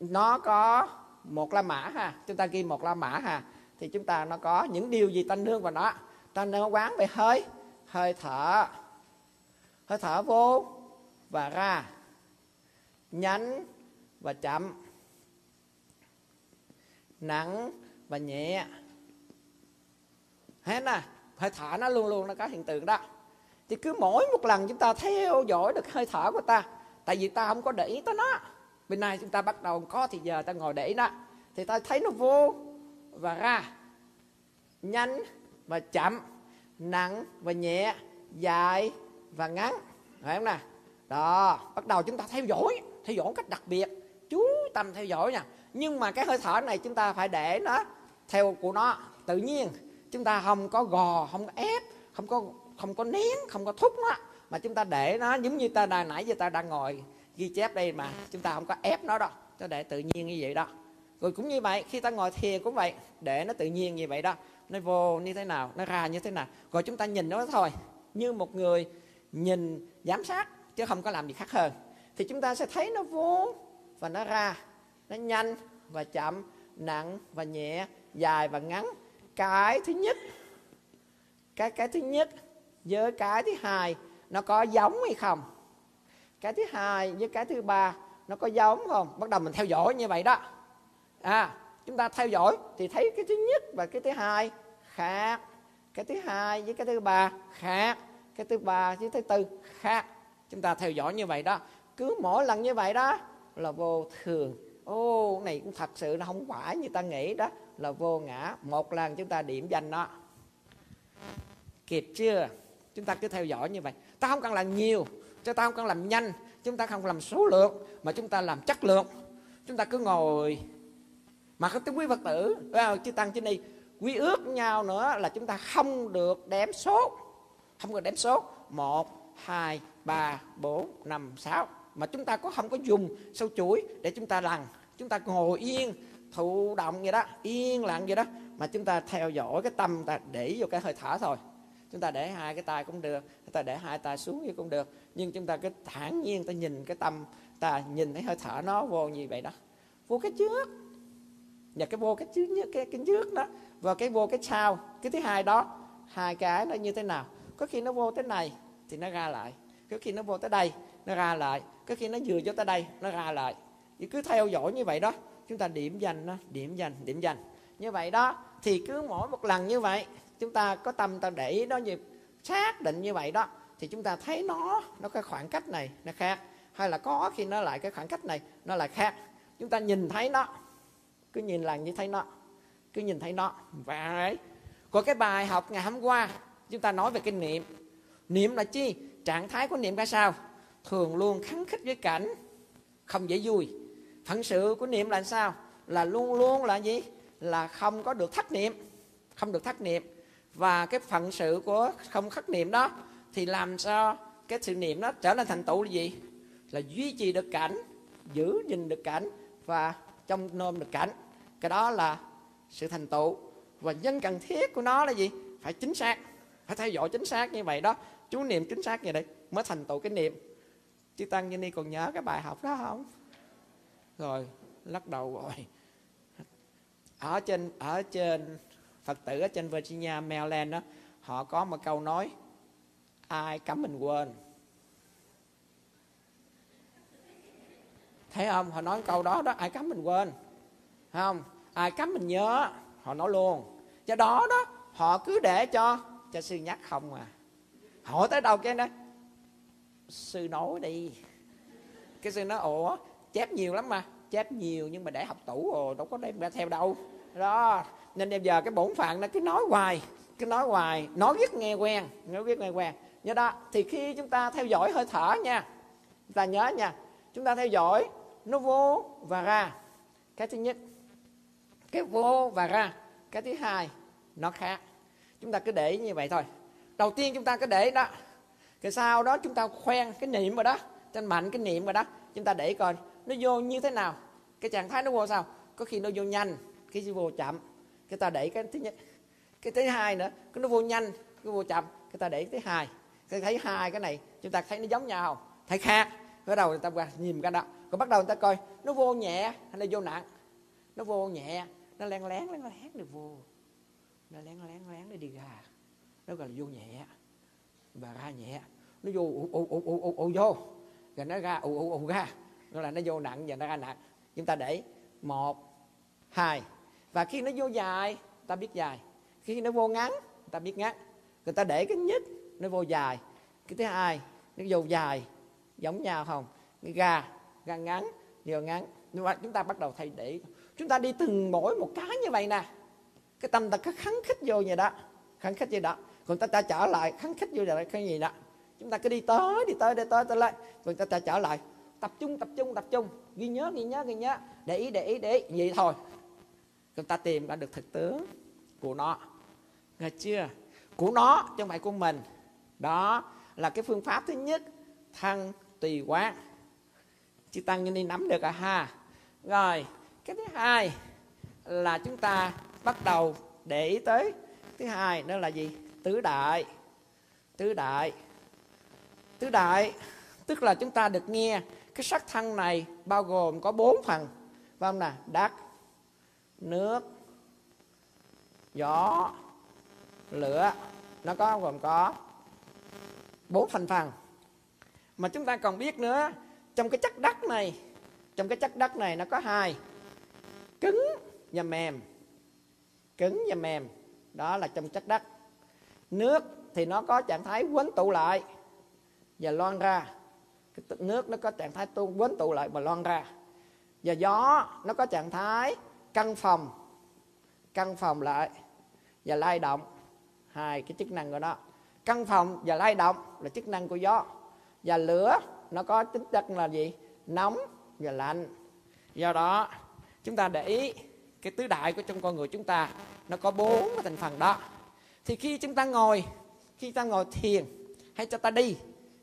Nó có một la mã ha. Chúng ta ghi một la mã ha. Thì chúng ta, nó có những điều gì ta nương vào nó ta nương quán về hơi. Hơi thở. Hơi thở vô và ra. Nhanh và chậm. Nặng và nhẹ hết nè? Hơi thở nó luôn luôn nó có hiện tượng đó. Thì cứ mỗi một lần chúng ta theo dõi được hơi thở của ta, tại vì ta không có để ý tới nó. Bên này chúng ta bắt đầu có thì giờ ta ngồi để ý nó. Thì ta thấy nó vô và ra. Nhanh và chậm, nặng và nhẹ, dài và ngắn. Phải không nè? Đó, bắt đầu chúng ta theo dõi theo dõi cách đặc biệt. Chú tâm theo dõi nha. Nhưng mà cái hơi thở này chúng ta phải để nó theo của nó, tự nhiên chúng ta không có gò, không có ép, không có không có nén, không có thúc nó. Mà chúng ta để nó giống như ta đà nãy giờ ta đang ngồi ghi chép đây mà, chúng ta không có ép nó đâu, cho để tự nhiên như vậy đó. Rồi cũng như vậy, khi ta ngồi thiền cũng vậy, để nó tự nhiên như vậy đó. Nó vô như thế nào, nó ra như thế nào. Rồi chúng ta nhìn nó thôi, như một người nhìn, giám sát, chứ không có làm gì khác hơn. Thì chúng ta sẽ thấy nó vô và nó ra. Nó nhanh và chậm, nặng và nhẹ, dài và ngắn cái thứ nhất. Cái cái thứ nhất với cái thứ hai, nó có giống hay không? Cái thứ hai với cái thứ ba, nó có giống không? Bắt đầu mình theo dõi như vậy đó. À chúng ta theo dõi thì thấy cái thứ nhất và cái thứ hai khác. Cái thứ hai với cái thứ ba khác. Cái thứ ba với thứ tư khác. Chúng ta theo dõi như vậy đó. Cứ mỗi lần như vậy đó là vô thường. Ô, này cũng thật sự nó không phải như ta nghĩ đó là vô ngã. Một lần chúng ta điểm danh nó. Kịp chưa? Chúng ta cứ theo dõi như vậy. Ta không cần làm nhiều cho ta không cần làm nhanh. Chúng ta không làm số lượng, mà chúng ta làm chất lượng. Chúng ta cứ ngồi. Mà cái quý phật tử. Chứ tăng chứ đi quy ước nhau nữa là chúng ta không được đếm số. Không được đếm số. Một, hai, ba, bốn, năm, sáu. Mà chúng ta có không có dùng sâu chuỗi để chúng ta làm chúng ta ngồi yên thụ động vậy đó, yên lặng vậy đó. Mà chúng ta theo dõi cái tâm, ta để vô cái hơi thở thôi. Chúng ta để hai cái tay cũng được, chúng ta để hai tay xuống như cũng được. Nhưng chúng ta cứ thản nhiên ta nhìn cái tâm, ta nhìn thấy hơi thở nó vô như vậy đó. Vô cái trước. Và cái vô cái trước cái cái trước đó. Và cái vô cái sau, cái thứ hai đó. Hai cái nó như thế nào? Có khi nó vô tới này thì nó ra lại. Có khi nó vô tới đây, nó ra lại. Có khi nó vừa cho tới đây, nó ra lại. Thì cứ theo dõi như vậy đó chúng ta điểm danh nó điểm danh điểm danh. Như vậy đó, thì cứ mỗi một lần như vậy, chúng ta có tâm ta để ý nó như, xác định như vậy đó, thì chúng ta thấy nó nó cái khoảng cách này nó khác. Hay là có khi nó lại cái khoảng cách này, nó lại khác. Chúng ta nhìn thấy nó, cứ nhìn lần như thấy nó, cứ nhìn thấy nó. Và ấy cái bài học ngày hôm qua, chúng ta nói về kinh niệm. Niệm là chi? Trạng thái của niệm ra sao? Thường luôn kháng khích với cảnh không dễ vui phận sự của niệm là sao? Là luôn luôn là gì? Là không có được thất niệm. Không được thất niệm. Và cái phận sự của không khắc niệm đó thì làm sao cái sự niệm nó trở nên thành tựu là gì? Là duy trì được cảnh, giữ gìn được cảnh và trong nôm được cảnh. Cái đó là sự thành tựu. Và nhân cần thiết của nó là gì? Phải chính xác. Phải theo dõi chính xác như vậy đó. Chú niệm chính xác như vậy mới thành tựu cái niệm. Chứ tăng như ni còn nhớ cái bài học đó không? Rồi, lắc đầu rồi. Ở trên ở trên, phật tử ở trên Virginia, Maryland đó, họ có một câu nói, ai cấm mình quên? Thấy không? Họ nói câu đó đó, ai cấm mình quên? Thấy không? Ai cấm mình nhớ? Họ nói luôn. Cho đó đó, họ cứ để cho cho sư nhắc không à. Hỏi tới đâu cái đó sư nói đi. Cái sư nói, ủa chép nhiều lắm mà. Chép nhiều nhưng mà để học tủ rồi, đâu có đem ra theo đâu. Đó, nên bây giờ cái bổn phận nó cứ nói hoài, cứ nói hoài, nói viết nghe quen, nói viết nghe quen. Nhớ đó, thì khi chúng ta theo dõi hơi thở nha, chúng ta nhớ nha, chúng ta theo dõi nó vô và ra. Cái thứ nhất, cái vô và ra. Cái thứ hai, nó khác. Chúng ta cứ để như vậy thôi. Đầu tiên chúng ta cứ để đó. Cái sau đó chúng ta khoen cái niệm vào đó trên mạnh cái niệm vào đó. Chúng ta để coi nó vô như thế nào? Cái trạng thái nó vô sao? Có khi nó vô nhanh khi nó vô chậm. Cái ta đẩy cái thứ nhất. Cái thứ hai nữa cái nó vô nhanh cái vô chậm. Cái ta đẩy cái thứ hai. Cái thấy hai cái này chúng ta thấy nó giống nhau không? Thấy khác. Bắt đầu người ta qua nhìn cái đó. Còn bắt đầu người ta coi nó vô nhẹ hay là vô nặng? Nó vô nhẹ nó len lén lén lén được vô. Nó lén lén lén nó đi ra. Nó gọi là vô nhẹ. Và ra nhẹ. Nó vô ù ù ù ù ù, ù vô. Rồi nó ra ù ù ù ra nó là nó vô nặng và nó ra nặng. Chúng ta để một, hai. Và khi nó vô dài ta biết dài. Khi nó vô ngắn ta biết ngắn. Người ta để cái nhất nó vô dài. Cái thứ hai, nó vô dài, giống nhau không? Cái ga ga ngắn vừa ngắn. Nhưng mà chúng ta bắt đầu thay để. Chúng ta đi từng mỗi một cái như vậy nè. Cái tâm ta cứ kháng khích vô vậy đó. Kháng khích vậy đó. Còn ta ta trở lại kháng khích vô vậy cái gì đó. Chúng ta cứ đi tới đi tới đi tới tới lại. Còn ta ta trở lại tập trung tập trung tập trung. Ghi nhớ ghi nhớ ghi nhớ. Để ý để ý để ý. Vậy thôi. Chúng ta tìm ra được thực tướng của nó. Nghe chưa? Của nó chứ không phải của mình. Đó là cái phương pháp thứ nhất. Thăng tùy quán. Chị tăng như đi nắm được à ha? Rồi, cái thứ hai là chúng ta bắt đầu để ý tới. Thứ hai đó là gì? Tứ đại. Tứ đại. Tứ đại, tức là chúng ta được nghe cái sắc thân này bao gồm có bốn phần. Phải không nè đất, nước, gió, lửa. Nó có gồm có bốn thành phần. Mà chúng ta còn biết nữa, trong cái chất đất này, trong cái chất đất này nó có hai. Cứng và mềm. Cứng và mềm. Đó là trong chất đất. Nước thì nó có trạng thái quấn tụ lại và loan ra cái nước nó có trạng thái tu, quấn tụ lại mà loan ra. Và gió nó có trạng thái căng phòng căng phòng lại và lay động. Hai cái chức năng của nó. Căng phòng và lay động là chức năng của gió. Và lửa nó có tính chất là gì? Nóng và lạnh. Do đó, chúng ta để ý cái tứ đại của trong con người chúng ta, nó có bốn cái thành phần đó. Thì khi chúng ta ngồi, khi ta ngồi thiền, hay cho ta đi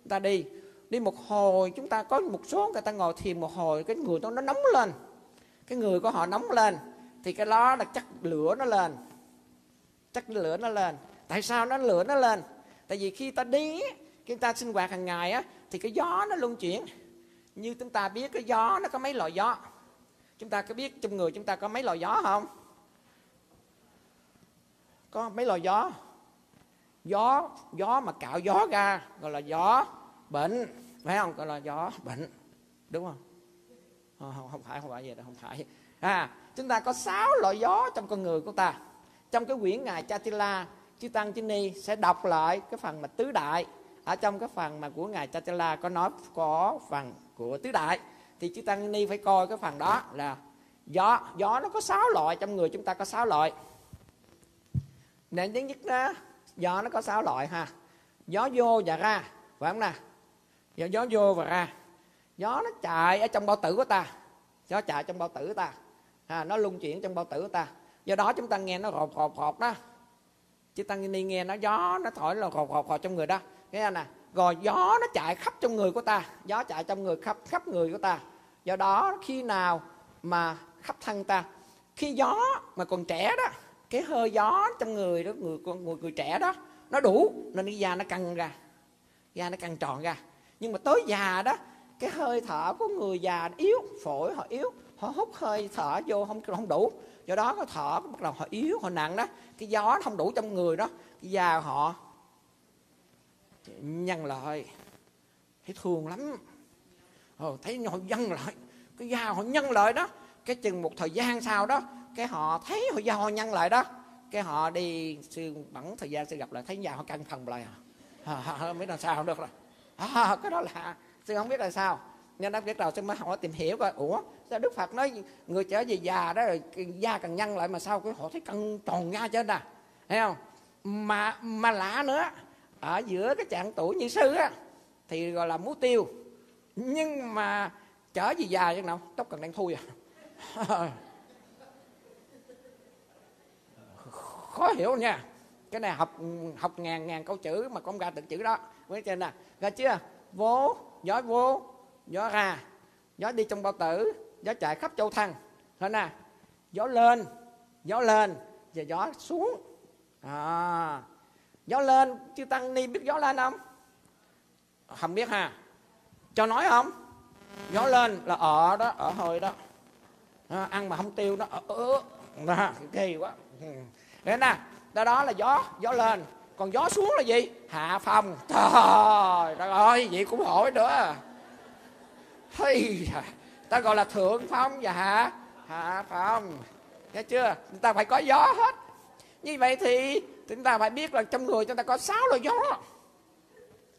ta đi đi một hồi, chúng ta có một số người ta ngồi thiền một hồi, cái người đó nó nóng lên. Cái người của họ nóng lên, thì cái đó là chắc lửa nó lên. Chắc lửa nó lên. Tại sao nó lửa nó lên? Tại vì khi ta đi khi ta sinh hoạt hàng ngày á, thì cái gió nó luân chuyển. Như chúng ta biết cái gió nó có mấy loại gió. Chúng ta có biết trong người chúng ta có mấy loại gió không? Có mấy loại gió? Gió gió mà cạo gió ra, gọi là gió bệnh phải không? Gọi là gió bệnh. Đúng không? Ờ, không, không phải không phải vậy đâu không phải. À chúng ta có sáu loại gió trong con người của ta. Trong cái quyển ngài Chatila chư tăng chư ni sẽ đọc lại cái phần mà tứ đại. Ở trong cái phần mà của ngài Chatila có nói có phần của tứ đại thì chư tăng ni phải coi cái phần đó là gió. Gió nó có sáu loại trong người chúng ta có sáu loại. Nên thứ nhất đó gió nó có sáu loại ha. Gió vô và ra phải không nè gió, gió vô và ra. Gió nó chạy ở trong bao tử của ta. Gió chạy trong bao tử của ta. À, nó luân chuyển trong bao tử của ta. Do đó chúng ta nghe nó rột rột rột đó. Chứ tăng đi nghe nó gió nó thổi là rột rột rột trong người đó. Nghe nè rồi gió nó chạy khắp trong người của ta. Gió chạy trong người khắp khắp người của ta. Do đó khi nào mà khắp thân ta khi gió mà còn trẻ đó cái hơi gió trong người đó người người, người trẻ đó nó đủ nên cái da nó căng ra. Da nó căng tròn ra nhưng mà tới già đó cái hơi thở của người già yếu phổi họ yếu họ hút hơi thở vô không không đủ. Do đó cái thở bắt đầu họ yếu họ nặng đó. Cái gió nó không đủ trong người đó cái da họ nhân lại. Thấy thương lắm. Ờ, thấy họ nhăn lại. Cái da họ nhân lại đó. Cái chừng một thời gian sau đó cái họ thấy họ da họ nhân lại đó. Cái họ đi sư bẵng thời gian sẽ gặp lại thấy da họ căng thẳng lại à, không biết sao không được rồi à, cái đó là sư không biết là sao. Nên đã biết đầu sư mới hỏi tìm hiểu coi. Ủa sao đức phật nói người trở về già đó rồi da càng nhăn lại mà sao cái họ thấy căng tròn da trên nè à? thấy không? Mà mà lạ nữa ở giữa cái trạng tuổi như sư á thì gọi là mú tiêu. Nhưng mà chở gì già chứ nào tóc cần đang thui à. Khó hiểu nha. Cái này học học ngàn ngàn câu chữ mà không ra được chữ đó với trên nè ra chưa? Vô gió vô gió ra gió đi trong bao tử gió chạy khắp châu thăng thôi nè gió lên gió lên và gió xuống. À, gió lên chư tăng ni biết gió lên không? Không biết ha. Cho nói không? Gió lên là ở đó ở hơi đó. À, ăn mà không tiêu nó ờ, ờ, ờ. ở ớ kỳ quá. Ừ. Thế nè đó đó là gió gió lên còn gió xuống là gì? Hạ phong. Trời đất ơi vậy cũng hỏi nữa. Hey, ta gọi là thượng phong và hạ hạ phong. Nghe chưa? Chúng ta phải có gió hết. Như vậy thì chúng ta phải biết là trong người chúng ta có sáu loại gió.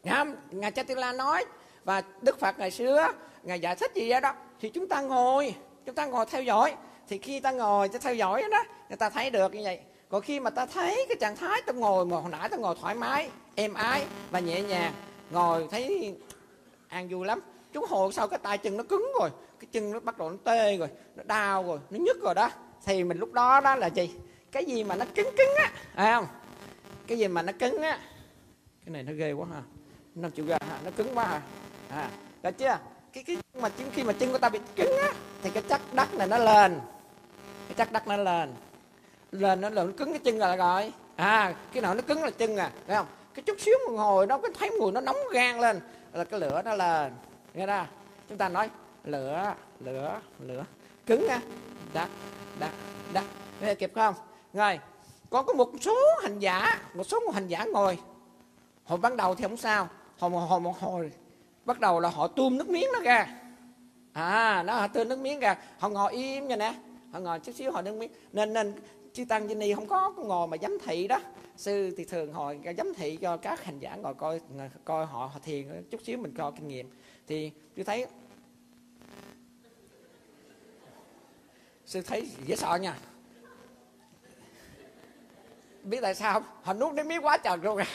Không? ngài cha tiên la nói và đức phật ngày xưa ngài giải thích gì vậy đó? Thì chúng ta ngồi chúng ta ngồi theo dõi. Thì khi ta ngồi ta theo dõi đó người ta thấy được như vậy còn khi mà ta thấy cái trạng thái ta ngồi mà hồi nãy ta ngồi thoải mái êm ái và nhẹ nhàng ngồi thấy an vui lắm. Chúng hồi sau cái tay chân nó cứng rồi cái chân nó bắt đầu nó tê rồi nó đau rồi nó nhức rồi đó. Thì mình lúc đó đó là gì? Cái gì mà nó cứng cứng á phải không? Cái gì mà nó cứng á cái này nó ghê quá ha. Năm triệu ha, nó cứng quá ha. À được chưa? Cái cái mà khi mà chân của ta bị cứng á thì cái chắc đất này nó lên. Cái chắc đất nó lên lên nó lượng cứng cái chân là rồi. À cái nào nó cứng là chân à thấy không? Cái chút xíu mà ngồi nó cái thấy mùi nó nóng gan lên. Là cái lửa nó lên. Nghe ra? Chúng ta nói, lửa lửa lửa. Cứng nha đã đã đã nghe kịp không? Rồi còn có một số hành giả, một số một hành giả ngồi. Hồi ban đầu thì không sao. Hồi một hồi một hồi bắt đầu là họ tuôn nước miếng nó ra. À nó họ tuôn nước miếng ra. Họ ngồi im vậy nè. Họ ngồi chút xíu, họ nước miếng. Nên nên chư tăng Vinh Ni không có ngồi mà giám thị đó. Sư thì thường hồi giám thị cho các hành giả ngồi coi coi họ, họ thiền chút xíu mình coi kinh nghiệm. Thì tôi thấy sư thấy dễ sợ nha. Biết tại sao họ nuốt nước miếng quá trời luôn à.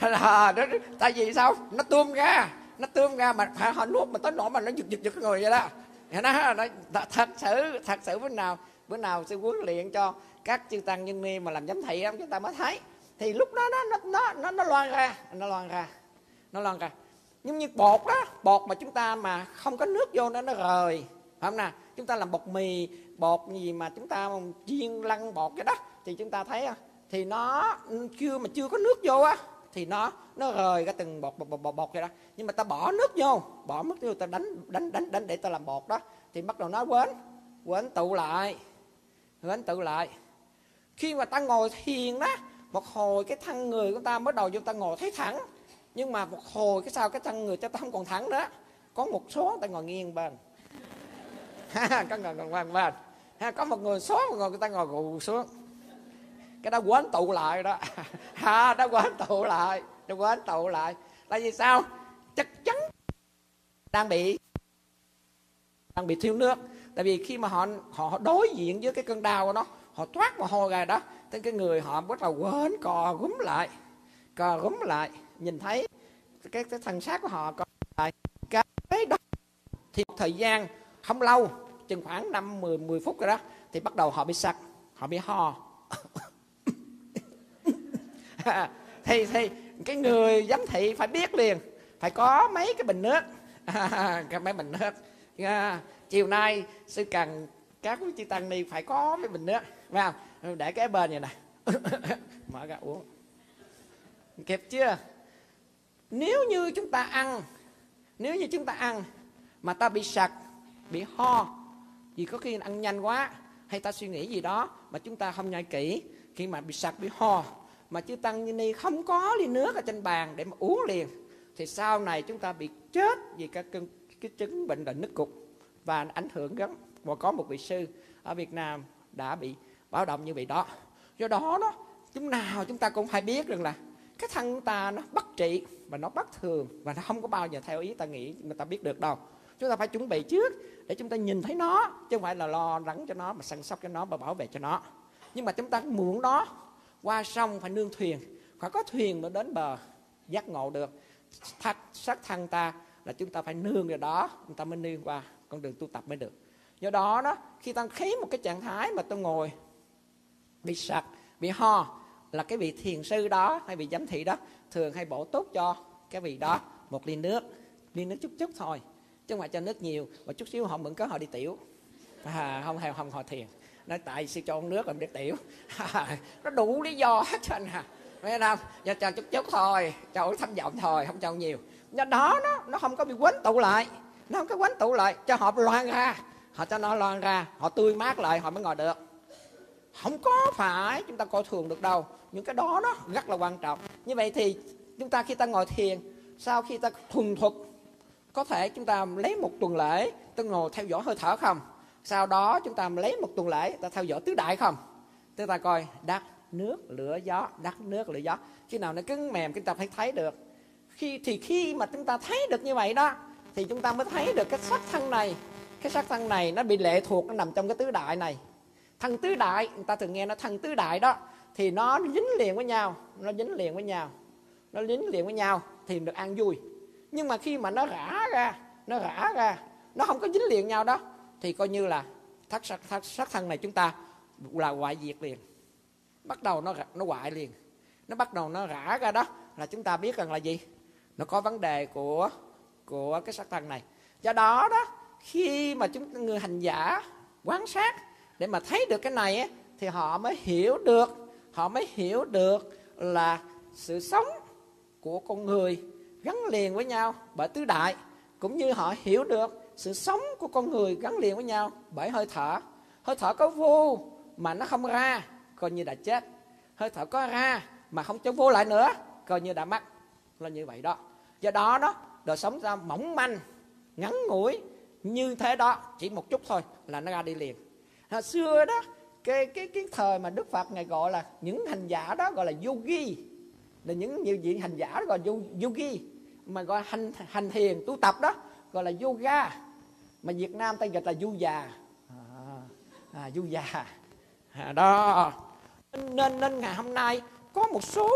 là nó, tại vì sao? Nó tuôn ra nó tuôn ra mà họ nuốt mà tới nỗi mà nó giật giật giật người vậy đó. Nó, nó thật sự thật sự với nào bữa nào sư huấn luyện cho các chư tăng nhân ni mà làm giám thị đó chúng ta mới thấy. Thì lúc đó nó nó nó nó loan ra. Nó loan ra. Nó loan ra. Nhưng như bột đó. Bột mà chúng ta mà không có nước vô nó nó rời. Phải không nào? Chúng ta làm bột mì bột gì mà chúng ta chiên lăn bột cái đó thì chúng ta thấy thì nó chưa mà chưa có nước vô á thì nó nó rời ra từng bột bột bột bột, bột vậy đó. Nhưng mà ta bỏ nước vô. Bỏ nước vô ta đánh đánh đánh đánh để ta làm bột đó. Thì bắt đầu nó quến quến tụ lại quến tự lại. Khi mà ta ngồi thiền đó một hồi cái thân người của ta mới đầu chúng ta ngồi thấy thẳng. Nhưng mà một hồi cái sau cái thân người cho ta không còn thẳng nữa. Có một số ta ngồi nghiêng bên. Có người ngồi ngoan bên. Ha, có một người số một người người ta ngồi gù xuống. Cái đó quán tụ lại đó. Ha đó quán tụ lại đó quán tụ lại. Là vì sao? Chắc chắn đang bị đang bị thiếu nước tại vì khi mà họ họ đối diện với cái cơn đau của nó, họ thoát mồ hôi ra đó tới cái người họ bắt đầu quên, cò gúm lại, cò gúm lại, nhìn thấy cái cái thân xác của họ cò lại cái đó. Thì một thời gian không lâu, chừng khoảng năm 10 10 phút rồi đó, thì bắt đầu họ bị sặc, họ bị ho. Thì thì cái người giám thị phải biết liền, phải có mấy cái bình nước. Mấy bình nước chiều nay, sư cần các quý chư tăng ni phải có với mình nữa. Vào ừ, để cái bên này nè. Mở ra uống kịp chưa? Nếu như chúng ta ăn, nếu như chúng ta ăn mà ta bị sặc, bị ho, vì có khi ăn nhanh quá, hay ta suy nghĩ gì đó mà chúng ta không nhai kỹ, khi mà bị sặc, bị ho, mà chư tăng như ni không có ly nước ở trên bàn để mà uống liền, thì sau này chúng ta bị chết vì các cái chứng bệnh là nứt cục và ảnh hưởng gắn và có một vị sư ở Việt Nam đã bị báo động như vậy đó. Do đó đó, chúng nào chúng ta cũng phải biết rằng là cái thân ta nó bất trị và nó bất thường và nó không có bao giờ theo ý ta nghĩ mà ta biết được đâu. Chúng ta phải chuẩn bị trước để chúng ta nhìn thấy nó, chứ không phải là lo lắng cho nó mà săn sóc cho nó và bảo vệ cho nó. Nhưng mà chúng ta muốn đó, qua sông phải nương thuyền, phải có thuyền mới đến bờ giác ngộ được. Thắt sát thân ta là chúng ta phải nương vào đó chúng ta mới nương qua con đường tu tập mới được. Do đó đó khi tăng khí một cái trạng thái mà tôi ngồi bị sặc bị ho là cái vị thiền sư đó hay vị giám thị đó thường hay bổ túc cho cái vị đó một ly nước ly nước chút chút thôi chứ không phải cho nước nhiều. Mà chút xíu họ mượn có họ đi tiểu. À, không hề không họ thiền. Nói tại sư cho uống nước làm được tiểu? À, nó đủ lý do hết trơn à. Thấy không? Cho, cho chút chút thôi cho thăm vọng thôi không cho nhiều do đó nó nó không có bị quấn tụ lại. Nó không có quấn tụ lại cho họ loan ra. Họ cho nó loan ra họ tươi mát lại họ mới ngồi được. Không có phải chúng ta coi thường được đâu. Những cái đó đó rất là quan trọng. Như vậy thì chúng ta khi ta ngồi thiền sau khi ta thuần thục, có thể chúng ta lấy một tuần lễ ta ngồi theo dõi hơi thở không? Sau đó chúng ta lấy một tuần lễ ta theo dõi tứ đại không? Chúng ta coi đất nước lửa gió đất nước lửa gió. Khi nào nó cứng mềm chúng ta phải thấy được khi thì khi mà chúng ta thấy được như vậy đó thì chúng ta mới thấy được cái sắc thân này cái sắc thân này nó bị lệ thuộc nó nằm trong cái tứ đại này. Thân tứ đại người ta thường nghe nó thân tứ đại đó thì nó dính liền với nhau nó dính liền với nhau nó dính liền với nhau thì được ăn vui. Nhưng mà khi mà nó rã ra nó rã ra nó không có dính liền nhau đó thì coi như là thất sắc, thất sắc thân này chúng ta là hoại diệt liền. Bắt đầu nó nó hoại liền. Nó bắt đầu nó rã ra đó là chúng ta biết rằng là gì? Nó có vấn đề của của cái sắc thân này. Do đó đó khi mà chúng người hành giả quan sát để mà thấy được cái này ấy, thì họ mới hiểu được họ mới hiểu được là sự sống của con người gắn liền với nhau bởi tứ đại cũng như họ hiểu được sự sống của con người gắn liền với nhau bởi hơi thở. Hơi thở có vô mà nó không ra coi như đã chết. Hơi thở có ra mà không cho vô lại nữa coi như đã mất là như vậy đó do đó đó đời sống ra mỏng manh ngắn ngủi như thế đó chỉ một chút thôi là nó ra đi liền. Hồi xưa đó cái cái cái thời mà đức phật ngài gọi là những hành giả đó gọi là yogi là những nhiều diện hành giả đó gọi là yogi mà gọi hành hành thiền tu tập đó gọi là yoga. Mà việt nam ta gọi là du già. À, à, du già. À, đó. Nên nên ngày hôm nay có một số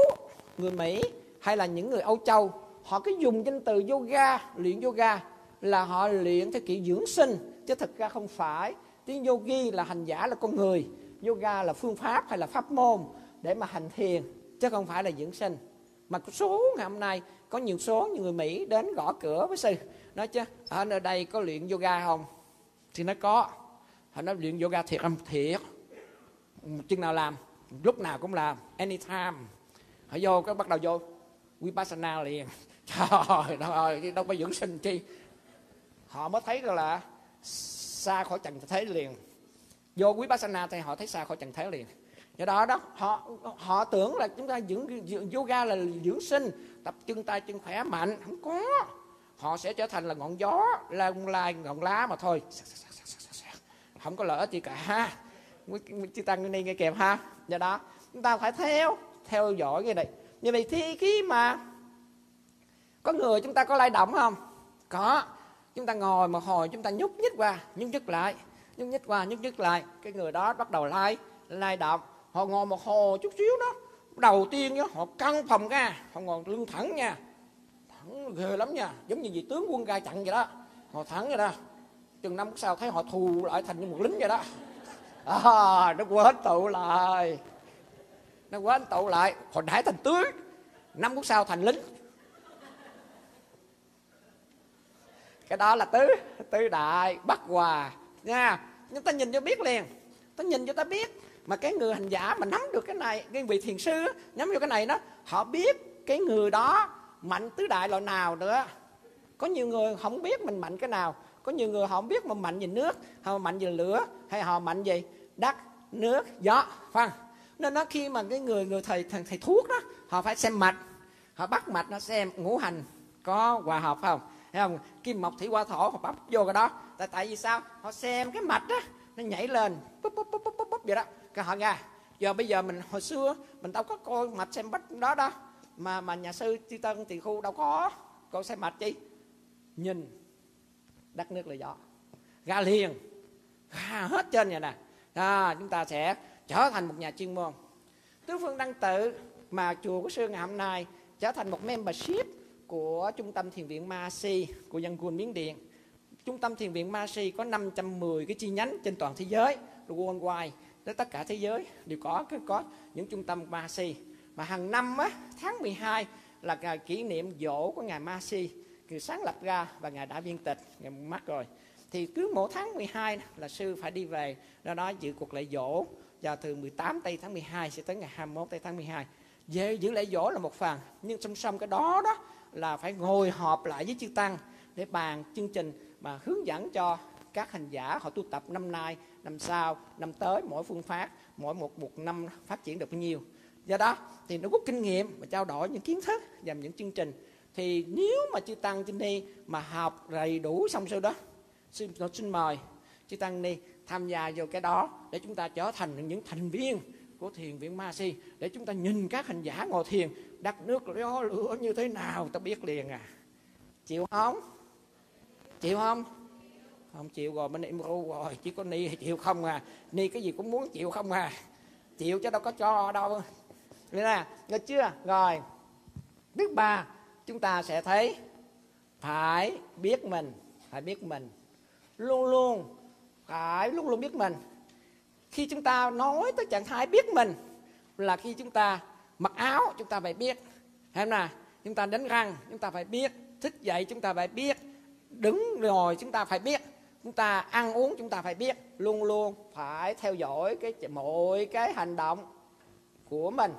người mỹ hay là những người âu châu họ cứ dùng danh từ yoga, luyện yoga là họ luyện theo kiểu dưỡng sinh, chứ thực ra không phải. Tiếng yogi là hành giả, là con người. Yoga là phương pháp hay là pháp môn để mà hành thiền, chứ không phải là dưỡng sinh. Mà số ngày hôm nay, có nhiều số những người mỹ đến gõ cửa với sư, nói chứ, ở nơi đây có luyện yoga không? Thì nó có. Họ nói, luyện yoga thiệt không? Thiệt. Chừng nào làm? Lúc nào cũng làm. Anytime. Họ vô, cái bắt đầu vô vipassana liền trời ơi đâu có dưỡng sinh chi. Họ mới thấy là xa khỏi trần thế liền. Vô quý Vipassana thì họ thấy xa khỏi trần thế liền. Do đó đó họ họ tưởng là chúng ta dưỡng, dưỡng yoga là dưỡng sinh tập chân tay chân khỏe mạnh. Không có. Họ sẽ trở thành là ngọn gió là lai ngọn lá mà thôi. Không có lợi ích gì cả ha chư tăng đi nghe kèm ha. Do đó chúng ta phải theo theo dõi cái này. Như vậy thì khi mà có người chúng ta có lay động không? Có. Chúng ta ngồi một hồi chúng ta nhúc nhích qua nhúc nhích lại nhúc nhích qua nhúc nhích lại. Cái người đó bắt đầu lai lai động. Họ ngồi một hồi chút xíu đó. Đầu tiên đó, họ căng phòng ra họ ngồi lưng thẳng nha. Thẳng ghê lắm nha. Giống như vị tướng quân ra chặn vậy đó. Họ thẳng vậy đó. Chừng năm sau thấy họ thù lại thành như một lính vậy đó. À, nó quên tụ lại. Nó quên tụ lại. Hồi nãy thành tướng năm phút sau thành lính. Cái đó là tứ tứ đại bất hòa nha. Chúng ta nhìn cho biết liền. Ta nhìn cho ta biết. Mà cái người hành giả mà nắm được cái này cái vị thiền sư nắm được cái này đó họ biết cái người đó mạnh tứ đại loại nào nữa. Có nhiều người không biết mình mạnh cái nào. Có nhiều người họ không biết mình mạnh về nước họ mạnh về lửa hay họ mạnh gì đất nước gió phân nên nó khi mà cái người người thầy thầy, thầy thuốc đó họ phải xem mạch. Họ bắt mạch nó xem ngũ hành có hòa hợp không? Thấy không? Kim mộc thủy hỏa thổ họ bắp vô cái đó. Tại tại vì sao? Họ xem cái mạch á nó nhảy lên búp búp búp búp búp, búp vậy đó. Cái họ nghe giờ bây giờ mình hồi xưa mình đâu có coi mạch xem bách đó đó mà mà nhà sư chư tân tiền khu đâu có coi xem mạch chi. Nhìn đất nước là gió. Ra liền ra hết trên vậy nè. À, chúng ta sẽ trở thành một nhà chuyên môn. Tứ phương đăng tự mà chùa của sư ngày hôm nay trở thành một membership của trung tâm thiền viện Masi của dân quân Miến Điện. Trung tâm thiền viện Masi có 510 cái chi nhánh trên toàn thế giới, worldwide, tới tất cả thế giới đều có có những trung tâm Masi. Mà hàng năm á, tháng 12 là ngày kỷ niệm dỗ của ngài Masi, người sáng lập ra và ngài đã viên tịch, ngài mất rồi. Thì cứ mỗi tháng 12 là sư phải đi về, do đó dự cuộc lễ dỗ vào từ 18 tây tháng 12 sẽ tới ngày 21 tây tháng 12 về giữ lễ dỗ là một phần nhưng song song cái đó đó là phải ngồi họp lại với chư tăng để bàn chương trình mà hướng dẫn cho các hành giả họ tu tập năm nay, năm sau, năm tới, mỗi phương pháp, mỗi một một năm phát triển được bao nhiêu. Do đó thì nó có kinh nghiệm và trao đổi những kiến thức và những chương trình. Thì nếu mà chư tăng trên đi mà học đầy đủ xong sau đó, xin xin mời chư tăng đi tham gia vào cái đó để chúng ta trở thành những thành viên của thiền viện ma si, để chúng ta nhìn các hành giả ngồi thiền đất nước gió lửa như thế nào ta biết liền à. Chịu không? Chịu không? Không chịu rồi, bên em ru rồi, chỉ có ni chịu không à. Ni cái gì cũng muốn chịu không à. Chịu chứ đâu có cho đâu. Nên nè, nghe chưa? Rồi biết ba, chúng ta sẽ thấy phải biết mình, phải biết mình. Luôn luôn phải luôn luôn biết mình. Khi chúng ta nói tới trạng thái biết mình là khi chúng ta mặc áo, chúng ta phải biết. Hay là chúng ta đánh răng, chúng ta phải biết. Thức dậy, chúng ta phải biết. Đứng ngồi, chúng ta phải biết. Chúng ta ăn uống, chúng ta phải biết. Luôn luôn phải theo dõi cái mọi cái hành động của mình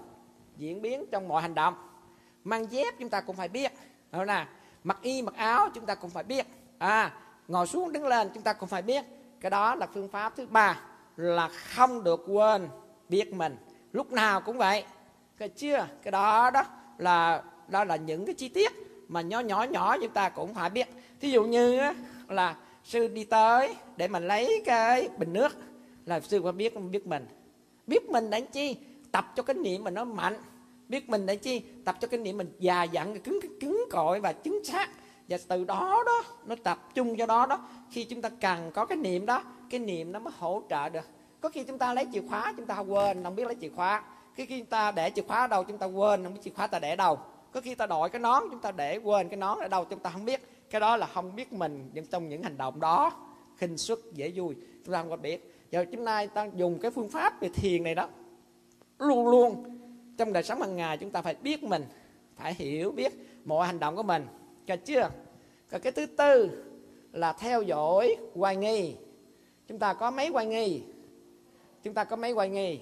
diễn biến trong mọi hành động. Mang dép chúng ta cũng phải biết. Rồi nè mặc y, mặc áo chúng ta cũng phải biết. À ngồi xuống đứng lên chúng ta cũng phải biết. Cái đó là phương pháp thứ ba là không được quên biết mình. Lúc nào cũng vậy cái chưa? Cái đó đó là đó là những cái chi tiết mà nhỏ nhỏ nhỏ chúng ta cũng phải biết. Thí dụ như là sư đi tới để mà lấy cái bình nước, là sư phải biết biết mình. Biết mình để chi? Tập cho cái niệm mà nó mạnh. Biết mình để chi? Tập cho cái niệm mình già dặn, cứng cứng cội và chính xác. Và từ đó đó, nó tập trung cho đó đó. Khi chúng ta cần có cái niệm đó, cái niệm nó mới hỗ trợ được. Có khi chúng ta lấy chìa khóa, chúng ta quên, không biết lấy chìa khóa cái khi chúng ta để chìa khóa ở đâu chúng ta quên, không biết chìa khóa ta để đâu. Có khi ta đội cái nón, chúng ta để quên cái nón ở đâu chúng ta không biết. Cái đó là không biết mình nhưng trong những hành động đó, khinh suất, dễ vui, chúng ta không có biết. Giờ chúng ta ta dùng cái phương pháp về thiền này đó, luôn luôn. Trong đời sống hàng ngày chúng ta phải biết mình, phải hiểu biết mọi hành động của mình. Được chưa? Còn cái thứ tư là theo dõi hoài nghi. Chúng ta có mấy hoài nghi? Chúng ta có mấy hoài nghi?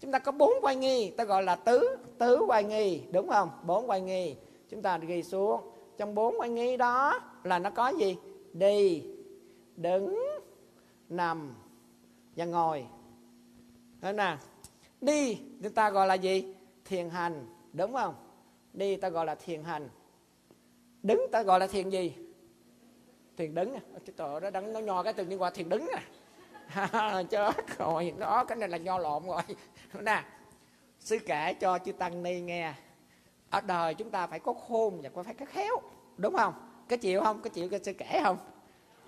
Chúng ta có bốn quay nghi, ta gọi là tứ tứ quay nghi, đúng không? Bốn quay nghi. Chúng ta ghi xuống. Trong bốn quay nghi đó là nó có gì? Đi, đứng, nằm và ngồi. Thế nào đi chúng ta gọi là gì? Thiền hành, đúng không? Đi ta gọi là thiền hành. Đứng ta gọi là thiền gì? Thiền đứng à. cái tờ đó đắng nó nho cái từ đi qua thiền đứng à. chết rồi, đó, cái này là nho lộn rồi. Nè, sư kể cho chư tăng ni nghe. Ở đời chúng ta phải có khôn và phải có khéo, đúng không? Có chịu không? Có chịu cái sư kể không?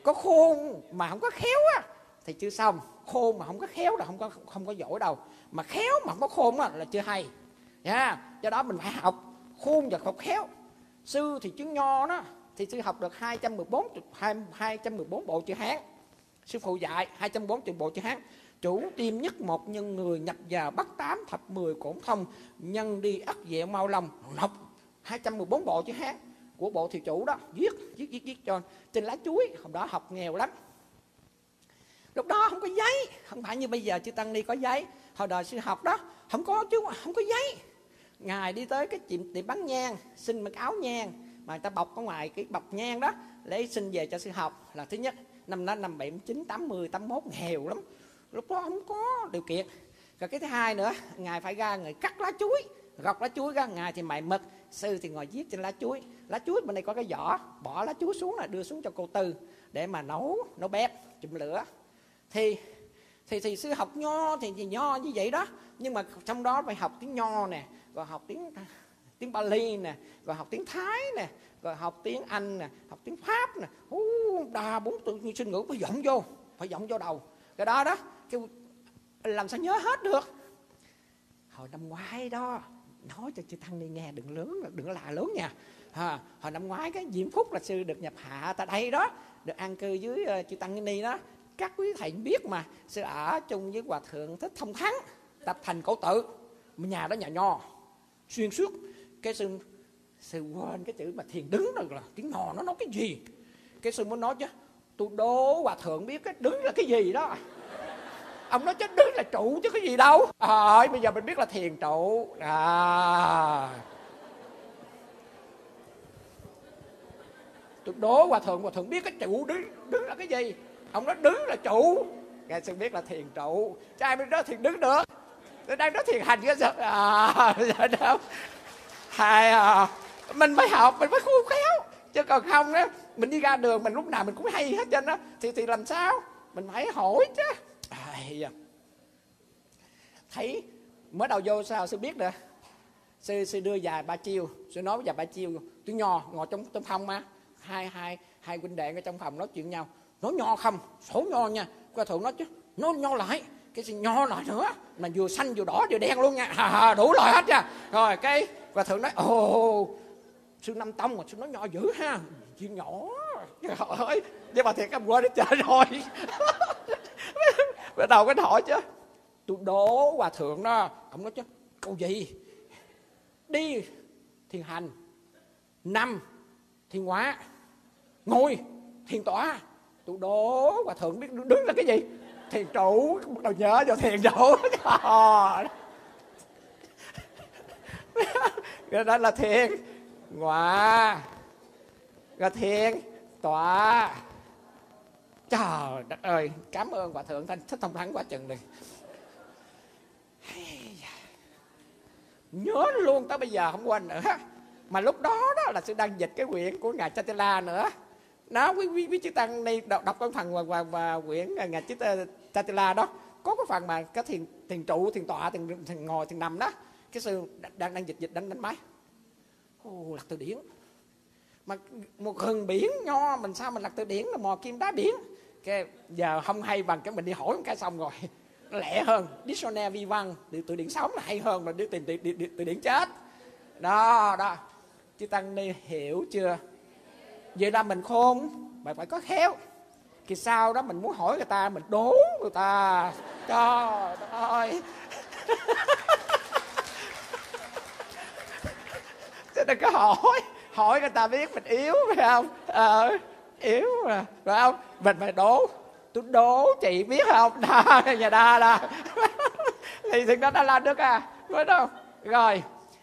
Có khôn mà không có khéo á, thì chưa xong. Khôn mà không có khéo là không có không có giỏi đâu. Mà khéo mà không có khôn á là chưa hay. Nha, do đó mình phải học khôn và học khéo. Sư thì chứng nho đó, thì sư học được 214 214 bộ chữ Hán sư phụ dạy 240 bộ chữ Hán. Chủ tiêm nhất một nhân người nhập vào bắt tám thập mười cổn thông, nhân đi ắt dẹo mau lòng học 214 bộ chữ Hán của bộ thiệu chủ đó, viết viết viết viết cho trên lá chuối. Hôm đó học nghèo lắm. Lúc đó không có giấy, không phải như bây giờ chư tăng ni có giấy. Hồi đời sư học đó, không có chứ không có giấy. Ngài đi tới cái tiệm tiệm bán nhang, xin một áo nhang. Mà người ta bọc ở ngoài cái bọc nhang đó, lấy xin về cho sư học. Là thứ nhất năm đó năm bảy chín tám mươi tám mốt nghèo lắm. Lúc đó không có điều kiện. Rồi cái thứ hai nữa ngài phải ra người cắt lá chuối. Gọt lá chuối ra ngài thì mày mực sư thì ngồi viết trên lá chuối. Lá chuối bên đây có cái vỏ bỏ lá chuối xuống là đưa xuống cho cô tư để mà nấu nấu bếp chùm lửa. Thì thì thì sư học nho thì, thì nho như vậy đó. Nhưng mà trong đó phải học tiếng nho nè rồi học tiếng tiếng Bali nè rồi học tiếng Thái nè rồi học tiếng Anh nè học tiếng Pháp nè. Ú, đà bốn tự nhiên sinh ngữ phải giọng vô phải giọng vô đầu. Cái đó đó kêu làm sao nhớ hết được? Hồi năm ngoái đó nói cho chị tăng ni nghe đừng lớn đừng lạ lớn nha. À, hồi năm ngoái cái diễm phúc là sư được nhập hạ tại đây đó. Được an cư dưới ờ, uh, chị tăng ni đó. Các quý thầy biết mà sư ở chung với hòa thượng thích thông thắng tập thành cổ tự. Nhà đó nhà nho xuyên suốt. Cái sư sư quên cái chữ mà thiền đứng rồi là tiếng nò nó nói cái gì? Cái sư muốn nói chứ tôi đố hòa thượng biết cái đứng là cái gì đó. Ông nói chứ đứng là trụ chứ cái gì đâu. À, bây giờ mình biết là thiền trụ. À. Tôi đố hòa thượng hòa thượng biết cái trụ đứng đứng là cái gì? Ông nói đứng là trụ. Nghe sư biết là thiền trụ. Chứ ai biết đó thiền đứng được? Tôi đang nói thiền hành cái sao à đâu hay à, mình phải học mình phải khôn khéo. Chứ còn không á mình đi ra đường mình lúc nào mình cũng hay hết trơn đó thì thì làm sao? Mình phải hỏi chứ. À, thấy mới đầu vô sao sư biết nữa. Sư sư đưa dài ba chiêu. Sư nói dài ba chiêu tôi nho ngồi trong trong phòng mà. Hai hai hai huynh đệ ở trong phòng nói chuyện nhau. Nói nho không? Số nho nha. Qua thượng nói chứ nó nho lại. Cái gì nho lại nữa. Mà vừa xanh vừa đỏ vừa đen luôn nha. À, đủ loại hết nha. Rồi cái và thượng nói ồ sư năm tông mà sư nói nhỏ dữ ha. Chuyện nhỏ? Trời ơi, nhưng mà thiệt em quên hết trời rồi. Bắt đầu cái hỏi chứ. Tôi đố hòa thượng đó, ông nói chứ, câu gì? Đi thiền hành, năm thiền hóa, ngồi thiền tỏa. Tôi đố hòa thượng biết đứng là cái gì? Thiền trụ, bắt đầu nhớ vào thiền trụ. Đó là thiền ngọa. Là thiền tọa. Trời đất ơi cảm ơn hòa thượng thanh. Thích thông thắng quá chừng này. Nhớ luôn tới bây giờ không quên nữa. Mà lúc đó đó là sư đang dịch cái quyển của ngài Chatila nữa. Nó quý quý, quý chư tăng đây đọc, đọc cái phần và, và, và quyển ngài chư ờ, Chatila đó. Có cái phần mà cái thiền thiền trụ thiền tọa thiền, thiền ngồi thiền nằm đó. Cái sư đang đang dịch dịch đánh đánh máy lật từ điển. Mà một gần biển nho mình sao mình lật từ điển là mò kim đá biển. Cái giờ không hay bằng cái mình đi hỏi một cái xong rồi nó lẹ hơn. Dictionary vi văn từ từ điển sống là hay hơn là đi tìm từ, từ, từ điển chết. Đó đó. Chứ tăng ni hiểu chưa? Vậy là mình khôn mà phải có khéo. Thì sau đó mình muốn hỏi người ta mình đố người ta. Trời ơi. Chứ đừng có hỏi. Hỏi người ta biết mình yếu, phải không? Ờ yếu mà. Phải không? Mình phải đố, tôi đố chị biết không? Đó nhà đa là thì thực đó đã làm được à phải không? Rồi,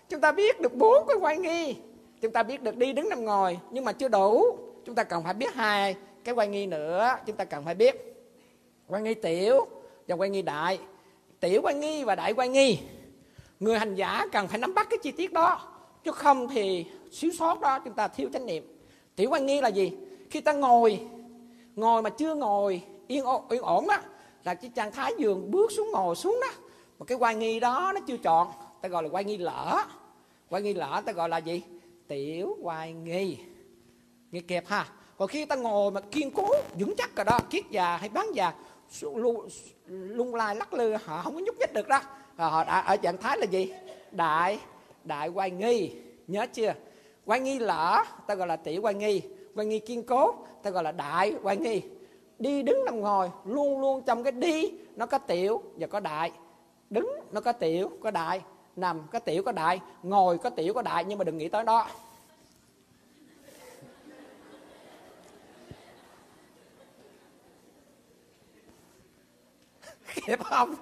chúng ta biết được bốn cái quay nghi. Chúng ta biết được đi đứng nằm ngồi, nhưng mà chưa đủ. Chúng ta cần phải biết hai cái quay nghi nữa. Chúng ta cần phải biết quay nghi tiểu và quay nghi đại. Tiểu quay nghi và đại quay nghi. Người hành giả cần phải nắm bắt cái chi tiết đó chứ không thì xíu sót đó chúng ta thiếu chánh niệm. Tiểu quan nghi là gì? Khi ta ngồi ngồi mà chưa ngồi yên ổn, yên ổn đó là cái trạng thái giường bước xuống ngồi xuống đó. Mà cái quan nghi đó nó chưa chọn ta gọi là quan nghi lỡ. Quan nghi lỡ ta gọi là gì? Tiểu quan nghi. Nghe kẹp ha. Còn khi ta ngồi mà kiên cố vững chắc rồi đó kiết già hay bán già lung, lung lai lắc lư họ không có nhúc nhích được đó. Họ đã ở trạng thái là gì? Đại đại quan nghi nhớ chưa? Quan nghi lỡ ta gọi là tỷ quan nghi. Quan nghi kiên cố ta gọi là đại quan nghi. Đi đứng nằm ngồi luôn luôn trong cái đi nó có tiểu và có đại. Đứng nó có tiểu có đại. Nằm có tiểu có đại. Ngồi có tiểu có đại nhưng mà đừng nghĩ tới đó. Kịp không?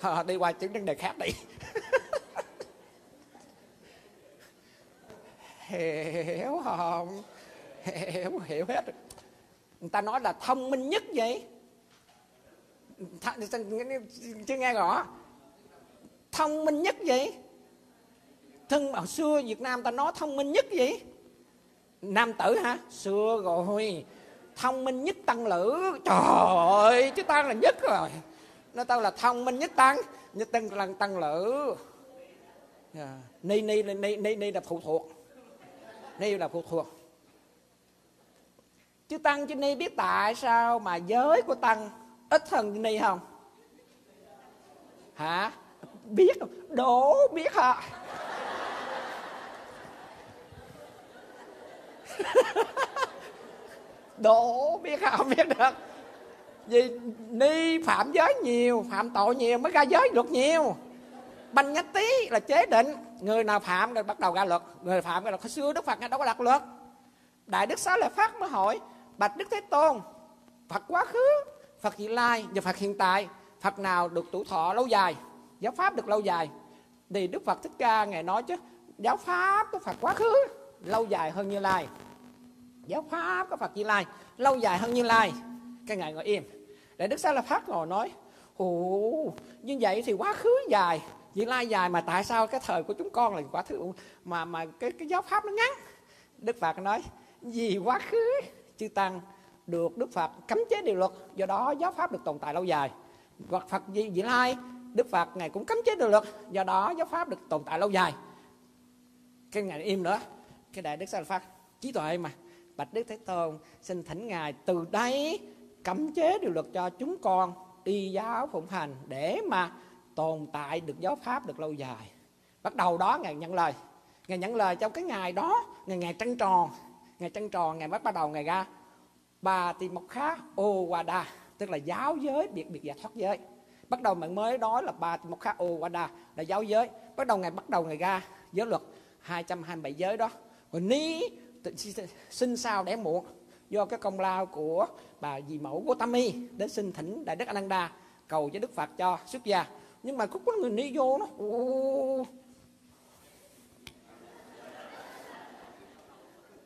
À, đi qua chứng vấn đề khác đi. hiểu không? Hiểu hiểu hết người ta nói là thông minh nhất vậy. Th- chưa nghe rõ. Thông minh nhất vậy. Thân bảo xưa Việt Nam ta nói thông minh nhất vậy. Nam tử hả? Xưa rồi. Thông minh nhất tăng lữ. Trời ơi, chứ ta là nhất rồi. Nó tao là thông minh nhất tăng nhất tăng là tăng lữ. Yeah. ni ni ni ni ni là phụ thuộc nay là phụ thuộc. Chứ tăng chứ ni biết tại sao mà giới của tăng ít hơn chứ ni không? Hả? Biết đổ biết hả? Đổ biết hả? Không biết được. Vì ni phạm giới nhiều, phạm tội nhiều mới ra giới được nhiều. Banh nhách tí là chế định người nào phạm rồi bắt đầu ra luật. Người phạm ra luật, hồi xưa đức phật đâu có đặt luật. Đại đức xá lợi phát mới hỏi, bạch đức thế tôn, phật quá khứ, phật vị lai và phật hiện tại, phật nào được tuổi thọ lâu dài, giáo pháp được lâu dài? Thì đức phật thích ca ngài nói chứ, giáo pháp của phật quá khứ, lâu dài hơn như lai. Giáo pháp của phật như lai, lâu dài hơn như lai. Cái ngài ngồi im. Để đức xá lợi phát ngồi nói, ồ, như vậy thì quá khứ dài vị lai dài mà tại sao cái thời của chúng con là quá thứ mà mà cái cái giáo pháp nó ngắn? Đức phật nói vì quá khứ chư tăng được đức phật cấm chế điều luật do đó giáo pháp được tồn tại lâu dài. Hoặc phật vị, vị lai đức phật ngài cũng cấm chế điều luật do đó giáo pháp được tồn tại lâu dài. Cái ngài im nữa. Cái đại đức sa phát trí tuệ mà bạch đức thế tôn xin thỉnh ngài từ đây cấm chế điều luật cho chúng con y giáo phụng hành để mà tồn tại được giáo pháp được lâu dài. Bắt đầu đó, ngài nhận lời. Ngài nhận lời trong cái ngày đó, ngày ngày trăng tròn. Ngày trăng tròn ngày bắt bắt đầu ngày ra bà thì một khá ô đa, tức là giáo giới biệt biệt và thoát giới. Bắt đầu mình mới nói là bà thì một khá ô đa là giáo giới. Bắt đầu ngày bắt đầu ngày ra giới luật 227 giới đó. Rồi ní sinh sao đẻ muộn do cái công lao của bà dì mẫu của Gotami đến xin thỉnh đại đức Ananda cầu cho Đức Phật cho xuất gia nhưng mà có người ni vô nó.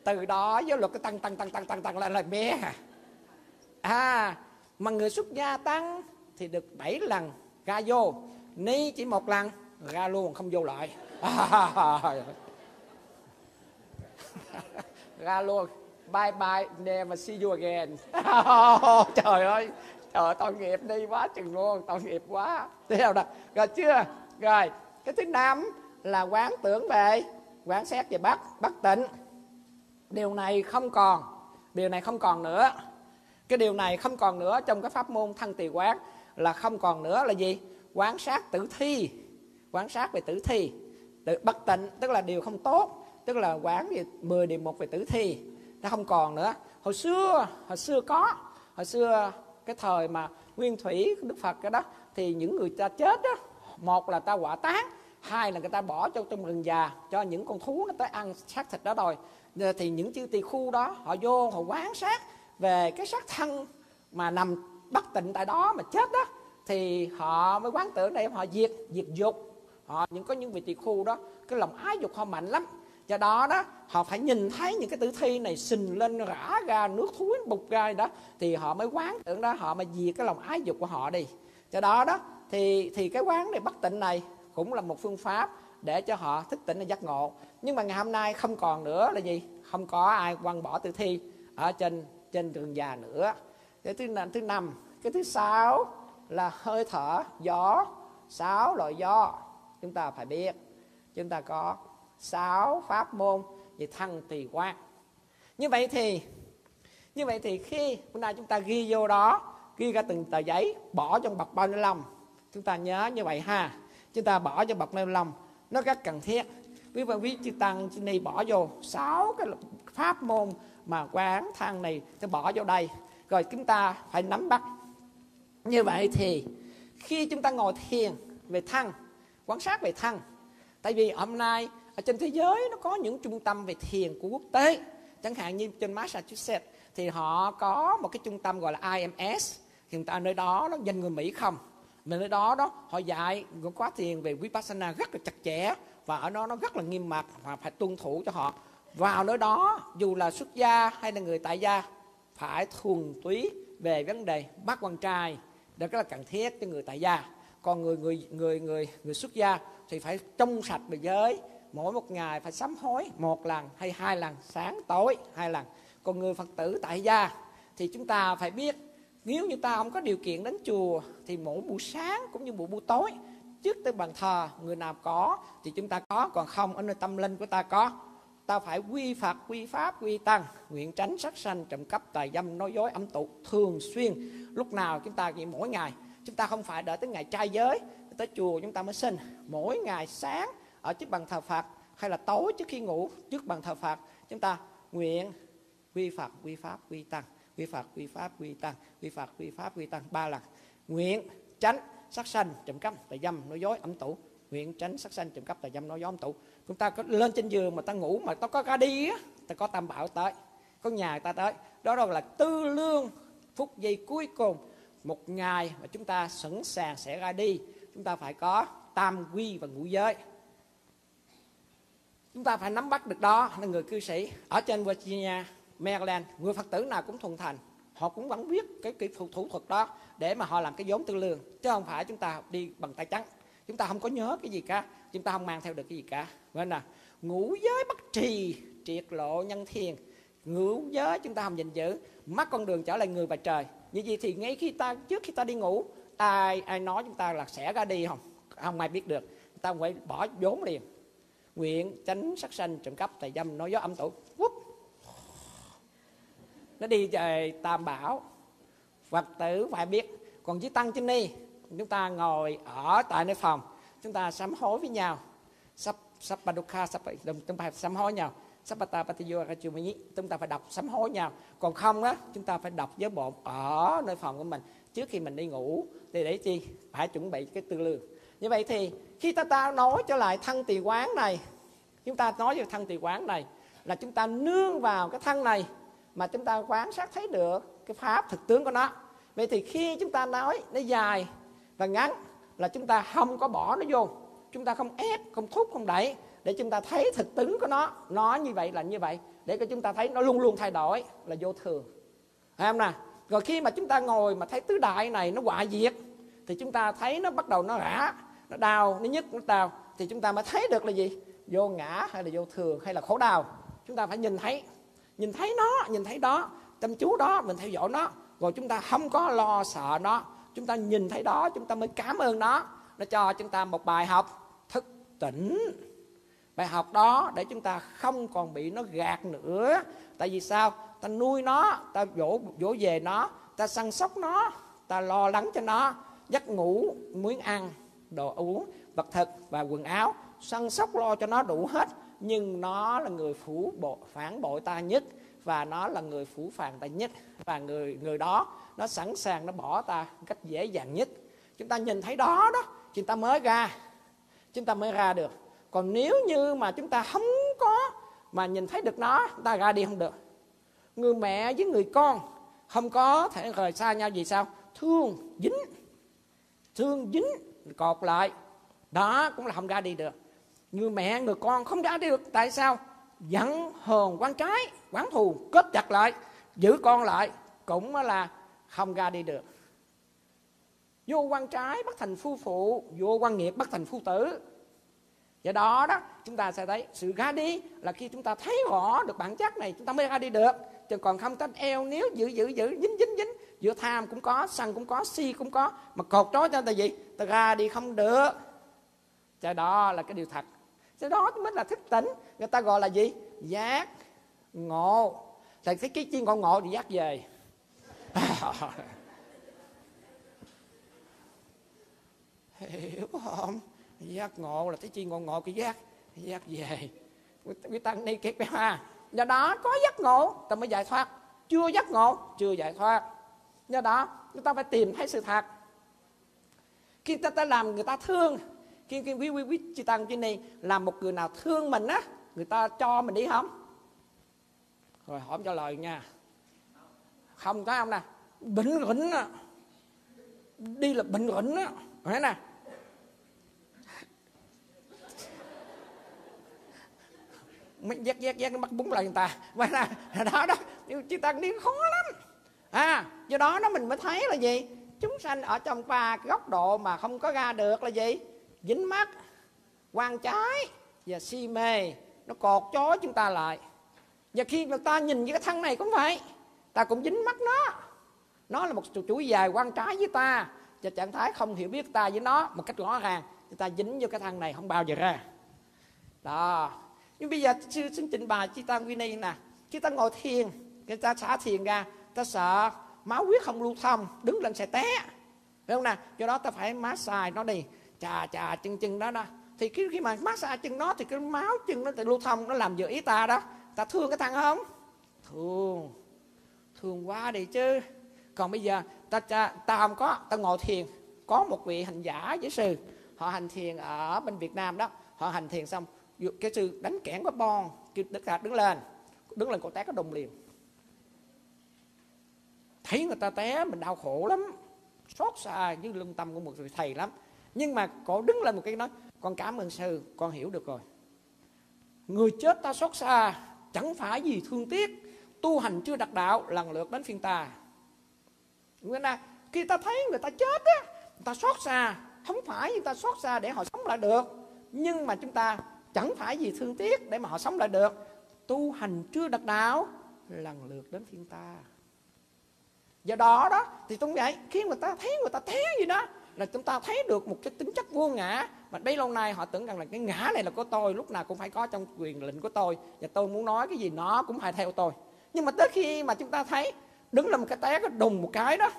Từ đó giáo luật cái tăng tăng tăng tăng tăng tăng lên là bé à. Mà người xuất gia tăng thì được 7 lần ra vô. Ni chỉ một lần ra luôn không vô lại. À, ra luôn. Bye bye never see you again. Oh, trời ơi trời, tội nghiệp đi quá chừng luôn, tội nghiệp quá. Thế nào đó rồi chưa? Rồi, cái thứ năm là quán tưởng về, quán xét về bắt bắt tịnh. Điều này không còn, điều này không còn nữa. Cái điều này không còn nữa trong cái pháp môn thân tỳ quán là không còn nữa là gì? Quán sát tử thi, quán sát về tử thi. Tự bất tịnh, tức là điều không tốt, tức là quán về 10 điều một về tử thi. Nó không còn nữa. Hồi xưa hồi xưa có, hồi xưa cái thời mà nguyên thủy, đức phật cái đó, thì những người ta chết đó, một là ta quả tán, hai là người ta bỏ cho trong rừng già, cho những con thú nó tới ăn xác thịt đó rồi. Ờ, thì những chư tỳ khu đó, họ vô, họ quán sát về cái xác thân mà nằm bất tịnh tại đó mà chết đó, thì họ mới quán tưởng đây họ diệt diệt dục. Họ, những có những vị tỳ khu đó, cái lòng ái dục họ mạnh lắm do đó đó, họ phải nhìn thấy những cái tử thi này sình lên, rã ra, nước thúi bục ra đó, thì họ mới quán tưởng đó, họ mới diệt cái lòng ái dục của họ đi. Do đó đó, thì thì cái quán này bất tịnh này cũng là một phương pháp để cho họ thức tỉnh và giác ngộ. Nhưng mà ngày hôm nay không còn nữa là gì? Không có ai quăng bỏ tử thi ở trên trên đường già nữa. Cái thứ thứ năm, cái thứ sáu là hơi thở, gió, sáu loại gió. Chúng ta phải biết, chúng ta có sáu pháp môn về thân tỳ quan như vậy thì, như vậy thì khi hôm nay chúng ta ghi vô đó, ghi ra từng tờ giấy, bỏ trong bọc bao ni lông. Chúng ta nhớ như vậy ha. Chúng ta bỏ trong bọc ni lông, nó rất cần thiết. Quý vị, quý chư tăng, chư ni bỏ vô sáu cái pháp môn mà quán thân này sẽ bỏ vô đây. Rồi chúng ta phải nắm bắt. Như vậy thì, khi chúng ta ngồi thiền về thân quan sát về thân tại vì hôm nay ở trên thế giới nó có những trung tâm về thiền của quốc tế. Chẳng hạn như trên Massachusetts thì họ có một cái trung tâm gọi là IMS hiện tại nơi đó nó dành người Mỹ không? Mà nơi đó đó, họ dạy quá thiền về vipassana rất là chặt chẽ và ở đó nó rất là nghiêm mật và phải tuân thủ cho họ. Vào nơi đó, dù là xuất gia hay là người tại gia, phải thuần túy về vấn đề bắt quan trai. Đó rất là cần thiết cho người tại gia. Còn người người người người người xuất gia thì phải trong sạch về giới mỗi một ngày phải sám hối một lần hay hai lần sáng tối, hai lần. Còn người phật tử tại gia thì chúng ta phải biết, nếu như ta không có điều kiện đến chùa thì mỗi buổi sáng cũng như buổi buổi tối, trước tới bàn thờ người nào có thì chúng ta có, còn không ở nơi tâm linh của ta có. Ta phải quy phật, quy pháp, quy tăng, nguyện tránh sát sanh, trộm cắp tài dâm, nói dối âm tụ thường xuyên. Lúc nào chúng ta chỉ mỗi ngày, chúng ta không phải đợi tới ngày trai giới, tới chùa chúng ta mới sinh. Mỗi ngày sáng ở trước bàn thờ Phật hay là tối trước khi ngủ trước bàn thờ Phật, chúng ta nguyện quy phật, quy pháp, quy tăng, quy phật, quy pháp, quy tăng, quy phật, quy pháp, quy tăng, ba lần. Nguyện tránh sát sanh trộm cắp tà dâm nói dối ẩm tủ nguyện tránh sát sanh trộm cắp tà dâm nói dối ẩm tủ chúng ta có lên trên giường mà ta ngủ mà ta có ra đi á, ta có tam bảo tới, có nhà ta tới. Đó đâu là tư lương phút giây cuối cùng. Một ngày mà chúng ta sẵn sàng sẽ ra đi, chúng ta phải có tam quy và ngũ giới chúng ta phải nắm bắt được đó. Là người cư sĩ ở trên Virginia Maryland người Phật tử nào cũng thuần thành. Họ cũng vẫn biết cái kỹ thuật thủ thuật đó để mà họ làm cái vốn tư lương. Chứ không phải chúng ta đi bằng tay trắng. Chúng ta không có nhớ cái gì cả. Chúng ta không mang theo được cái gì cả. Nên là ngũ giới bất trì triệt lộ nhân thiền, ngũ giới chúng ta không gìn giữ. Mắt con đường trở lại người và trời. Như vậy thì ngay khi ta trước khi ta đi ngủ ai ai nói chúng ta là sẽ ra đi không? Không ai biết được. Ta phải bỏ vốn liền nguyện tránh sát sanh trộm cắp tài dâm nói gió âm tụ Whoop. nó đi về tam bảo. Phật tử phải biết, còn với tăng trên ni, chúng ta ngồi ở tại nơi phòng, chúng ta sám hối với nhau. Sắp sắp badukha sắp chúng ta sám hối nhau. Sapata Patiyo Rachumini chúng ta phải đọc sám hối nhau. Còn không á, chúng ta phải đọc với bộ ở nơi phòng của mình. Trước khi mình đi ngủ, thì để chi? Phải chuẩn bị cái tư lương như vậy thì khi ta ta nói trở lại thân tỳ quán này, chúng ta nói về thân tỳ quán này là chúng ta nương vào cái thân này mà chúng ta quán sát thấy được cái pháp thực tướng của nó. Vậy thì khi chúng ta nói nó dài và ngắn là chúng ta không có bỏ nó vô. Chúng ta không ép, không thúc, không đẩy để chúng ta thấy thực tướng của nó. Nó như vậy là như vậy để cho chúng ta thấy nó luôn luôn thay đổi là vô thường. Phải không nè rồi khi mà chúng ta ngồi mà thấy tứ đại này nó hoại diệt thì chúng ta thấy nó bắt đầu nó rã nó đau, nó nhức, nó đau. Thì chúng ta mới thấy được là gì? Vô ngã hay là vô thường hay là khổ đau? Chúng ta phải nhìn thấy. Nhìn thấy nó, nhìn thấy đó. Tâm chú đó, mình theo dõi nó. Rồi chúng ta không có lo sợ nó. Chúng ta nhìn thấy đó, chúng ta mới cảm ơn nó. Nó cho chúng ta một bài học thức tỉnh. Bài học đó để chúng ta không còn bị nó gạt nữa. Tại vì sao? Ta nuôi nó, ta dỗ dỗ về nó, ta săn sóc nó, ta lo lắng cho nó, giấc ngủ, muốn ăn đồ uống, vật thực và quần áo. Săn sóc lo cho nó đủ hết, nhưng nó là người phủ bộ, phản bội ta nhất và nó là người phủ phàng ta nhất. Và người người đó, nó sẵn sàng nó bỏ ta cách dễ dàng nhất. Chúng ta nhìn thấy đó đó, chúng ta mới ra, chúng ta mới ra được. Còn nếu như mà chúng ta không có mà nhìn thấy được nó, chúng ta ra đi không được. Người mẹ với người con không có thể rời xa nhau vì sao? Thương dính thương dính cột lại. Đó cũng là không ra đi được. Người mẹ người con không ra đi được, tại sao? Dẫn hờn quan trái, quán thù kết chặt lại, giữ con lại, cũng là không ra đi được. Vô quan trái bắt thành phu phụ, vô quan nghiệp bắt thành phu tử. Do đó đó, chúng ta sẽ thấy sự ra đi là khi chúng ta thấy rõ được bản chất này, chúng ta mới ra đi được. Chứ còn không tách eo, nếu giữ giữ giữ, dính dính dính, giữa tham cũng có, sân cũng có, si cũng có, mà cột trói cho ta gì? Ta ra đi không được. Cho đó là cái điều thật. Cho đó mới là thức tỉnh. Người ta gọi là gì? Giác ngộ. Thầy thấy cái chi con ngộ thì giác về. Hiểu không? Giác ngộ là cái chi con ngộ cái giác giác về. Quý tăng ni kiệt ha. Do đó có giác ngộ, ta mới giải thoát. Chưa giác ngộ, chưa giải thoát. Do đó, chúng ta phải tìm thấy sự thật khi ta ta làm người ta thương khi, khi quý quý quý chị tăng trên này làm một người nào thương mình á người ta cho mình đi không? Rồi hỏi trả lời nha. Không có ông nè bệnh rỉnh á. Đi là bệnh rỉnh á. Thế nè. Mới giác giác giác nó bắt búng lại người ta. Vậy là, đó đó. Chị tăng đi khó lắm. À do đó nó mình mới thấy là gì? Chúng sanh ở trong ba góc độ mà không có ra được là gì? Dính mắt quan trái và si mê. Nó cột chói chúng ta lại. Và khi người ta nhìn cái thân này cũng vậy, ta cũng dính mắt nó. Nó là một chuỗi dài quan trái với ta. Và trạng thái không hiểu biết ta với nó một cách rõ ràng người ta dính vô cái thân này không bao giờ ra. Đó. Nhưng bây giờ sư xin trình bày chi tăng ni nè. Khi ta ngồi thiền người ta xả thiền ra, ta sợ máu huyết không lưu thông đứng lên sẽ té. Phải không nè do đó ta phải massage nó đi. Chà chà chân chân đó đó. Thì khi, khi mà massage chân nó thì cái máu chân nó tự lưu thông nó làm vừa ý ta đó. Ta thương cái thằng không? Thương. Thương quá đi chứ. Còn bây giờ ta ta, ta không có ta ngồi thiền. Có một vị hành giả với sư. Họ hành thiền ở bên Việt Nam đó. Họ hành thiền xong cái sư đánh kẽn có bon kêu đức cả đứng lên. Đứng lên cổ té có đồng liền thấy người ta té, mình đau khổ lắm xót xa như lương tâm của một người thầy lắm. Nhưng mà cổ đứng lên một cái nói, con cảm ơn sư, con hiểu được rồi. Người chết ta xót xa, chẳng phải gì thương tiếc. Tu hành chưa đạt đạo, lần lượt đến phiên ta. Nghĩa là khi ta thấy người ta chết á, người ta xót xa, không phải người ta xót xa để họ sống lại được, nhưng mà chúng ta chẳng phải gì thương tiếc để mà họ sống lại được. Tu hành chưa đạt đạo, lần lượt đến phiên ta do đó đó, thì tôi vậy khi người ta thấy người ta té gì đó, là chúng ta thấy được một cái tính chất vô ngã. Mà bấy lâu nay họ tưởng rằng là cái ngã này là của tôi, lúc nào cũng phải có trong quyền lệnh của tôi. Và tôi muốn nói cái gì nó cũng phải theo tôi. Nhưng mà tới khi mà chúng ta thấy, đứng lên một cái té có đùng một cái đó,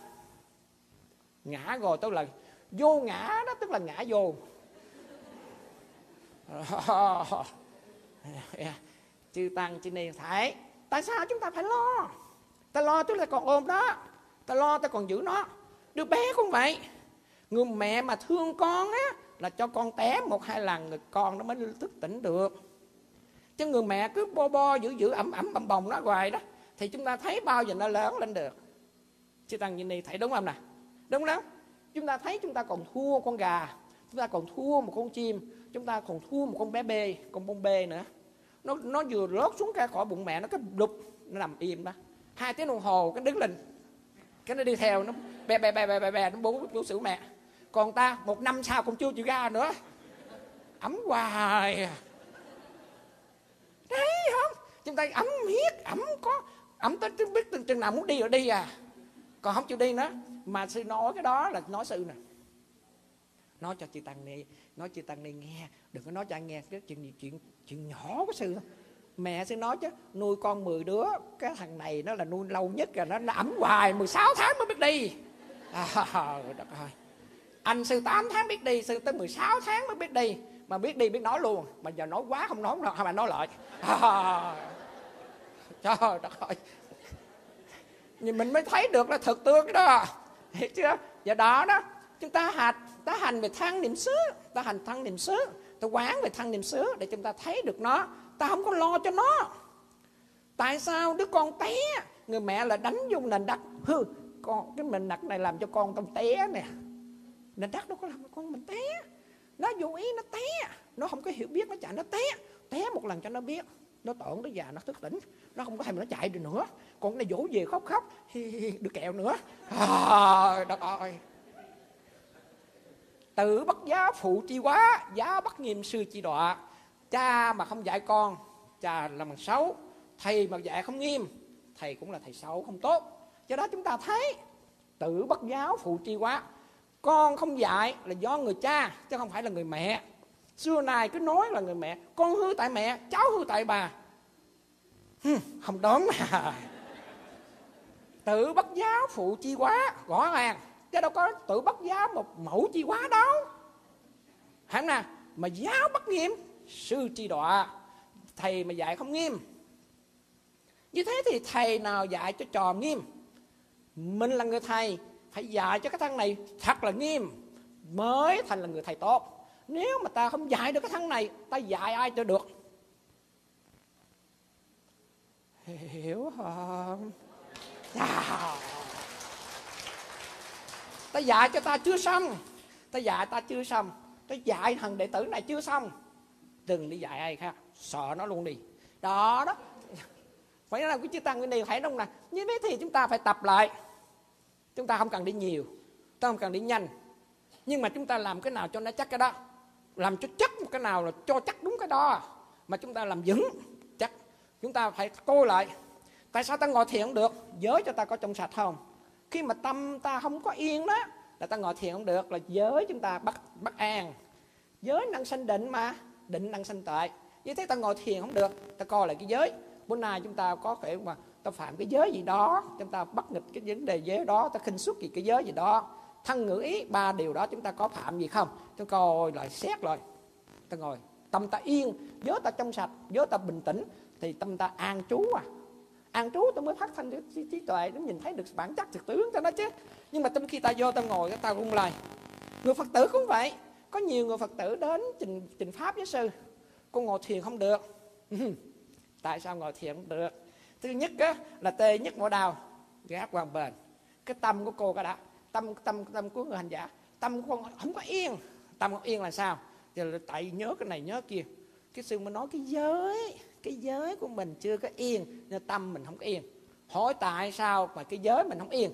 ngã rồi tôi là vô ngã đó, tức là ngã vô. Chư tăng, chư ni, thấy. Tại sao chúng ta phải lo? Ta lo tức là còn ôm đó ta lo ta còn giữ nó. Đứa bé cũng vậy. Người mẹ mà thương con á, là cho con té một hai lần người con nó mới thức tỉnh được. Chứ người mẹ cứ bo bo, giữ giữ, ẩm ẩm bầm bồng nó hoài đó, thì chúng ta thấy bao giờ nó lớn lên được. Chứ tăng như này thấy đúng không nè đúng lắm. Chúng ta thấy chúng ta còn thua con gà, chúng ta còn thua một con chim, chúng ta còn thua một con bé bê, con bông bê nữa. Nó nó vừa lót xuống ra khỏi bụng mẹ, nó cái đục, nó nằm im đó. Hai tiếng đồng hồ, cái đứng lên cái nó đi theo nó bè bè bè bè bè, bè nó bú bú sữa mẹ. Còn ta một năm sau cũng chưa chịu ra nữa. Ấm hoài à. thấy không? Chúng ta ấm miết ấm có ấm tới biết từng chừng nào muốn đi rồi đi à. Còn không chịu đi nữa mà sư nói cái đó là nói sư nè. Nói cho chị tăng ni nói chị tăng ni nghe đừng có nói cho anh nghe cái chuyện chuyện chuyện nhỏ của sư mẹ sẽ nói chứ nuôi con 10 đứa cái thằng này nó là nuôi lâu nhất rồi nó, nó ẩm hoài 16 tháng mới biết đi. À, đất ơi. Anh sư 8 tháng biết đi sư tới 16 tháng mới biết đi. Mà biết đi biết nói luôn. Mà giờ nói quá không nói đâu mà nói lại. À, trời đất ơi. Nhưng mình mới thấy được là thực tướng đó. Hiểu chưa? Giờ đó đó chúng ta hành ta hành về thăng niệm xứ ta hành thăng niệm xứ ta quán về thăng niệm xứ để chúng ta thấy được nó ta không có lo cho nó. Tại sao đứa con té người mẹ là đánh vô nền đất. Hư con cái mình đặt này làm cho con tao té nè. Nền đất đâu có làm con mình té. Nó vô ý nó té. Nó không có hiểu biết nó chạy nó té. Té một lần cho nó biết. Nó tổn nó già nó thức tỉnh. Nó không có thèm nó chạy được nữa. Còn này dỗ về khóc khóc. Hi, hi, được kẹo nữa. À, đất ơi. Tự bất giá phụ chi quá giá bất nghiêm sư chi đọa cha mà không dạy con, cha là bằng xấu. Thầy mà dạy không nghiêm, thầy cũng là thầy xấu, không tốt. Do đó chúng ta thấy, tự bất giáo phụ chi quá. Con không dạy là do người cha, chứ không phải là người mẹ. Xưa nay cứ nói là người mẹ, con hư tại mẹ, cháu hư tại bà. Không đúng. À tự bất giáo phụ chi quá, rõ ràng. Chứ đâu có tự bất giáo một mẫu chi quá đâu. Hẳn nè? Mà giáo bất nghiêm sư tri đọa, thầy mà dạy không nghiêm. Như thế thì thầy nào dạy cho trò nghiêm? Mình là người thầy, phải dạy cho cái thằng này thật là nghiêm, mới thành là người thầy tốt. Nếu mà ta không dạy được cái thằng này, ta dạy ai cho được? Hiểu không? À. ta dạy cho ta chưa xong. Ta dạy ta chưa xong. Ta dạy thằng đệ tử này chưa xong đừng đi dạy ai khác, sợ nó luôn đi. Đó đó. Phải là cái chư tăng cái này thấy không nè như thế thì chúng ta phải tập lại. Chúng ta không cần đi nhiều ta không cần đi nhanh. Nhưng mà chúng ta làm cái nào cho nó chắc cái đó. Làm cho chắc một cái nào là cho chắc đúng cái đó. Mà chúng ta làm vững, chắc. Chúng ta phải coi lại. Tại sao ta ngồi thiền không được? Giới cho ta có trong sạch không? Khi mà tâm ta không có yên đó, là ta ngồi thiền không được, là giới chúng ta bắt bắt an. Giới năng sanh định mà định năng sanh tuệ như thế ta ngồi thiền không được ta coi lại cái giới. Bữa nay chúng ta có thể mà ta phạm cái giới gì đó chúng ta bắt nghịch cái vấn đề giới đó ta khinh suất gì cái giới gì đó. Thân ngữ ý ba điều đó chúng ta có phạm gì không? Chúng coi lại xét lại. Ta ngồi tâm ta yên giới ta trong sạch giới ta bình tĩnh thì tâm ta an trú à. An trú tôi mới phát thanh trí, trí tuệ nó nhìn thấy được bản chất thực tướng cho nó chứ. Nhưng mà trong khi ta vô ta ngồi ta rung lại. Người phật tử cũng vậy có nhiều người phật tử đến trình trình pháp với sư. Con ngồi thiền không được. Ừ. Tại sao ngồi thiền không được? Thứ nhất á, là tê nhất mỗi đau gác hoàng bền. Cái tâm của cô cái đã tâm tâm tâm của người hành giả tâm của con không có yên. Tâm không yên là sao? Giờ là tại nhớ cái này nhớ kia. Cái sư mới nói cái giới cái giới của mình chưa có yên nên tâm mình không có yên. Hỏi tại sao mà cái giới mình không yên?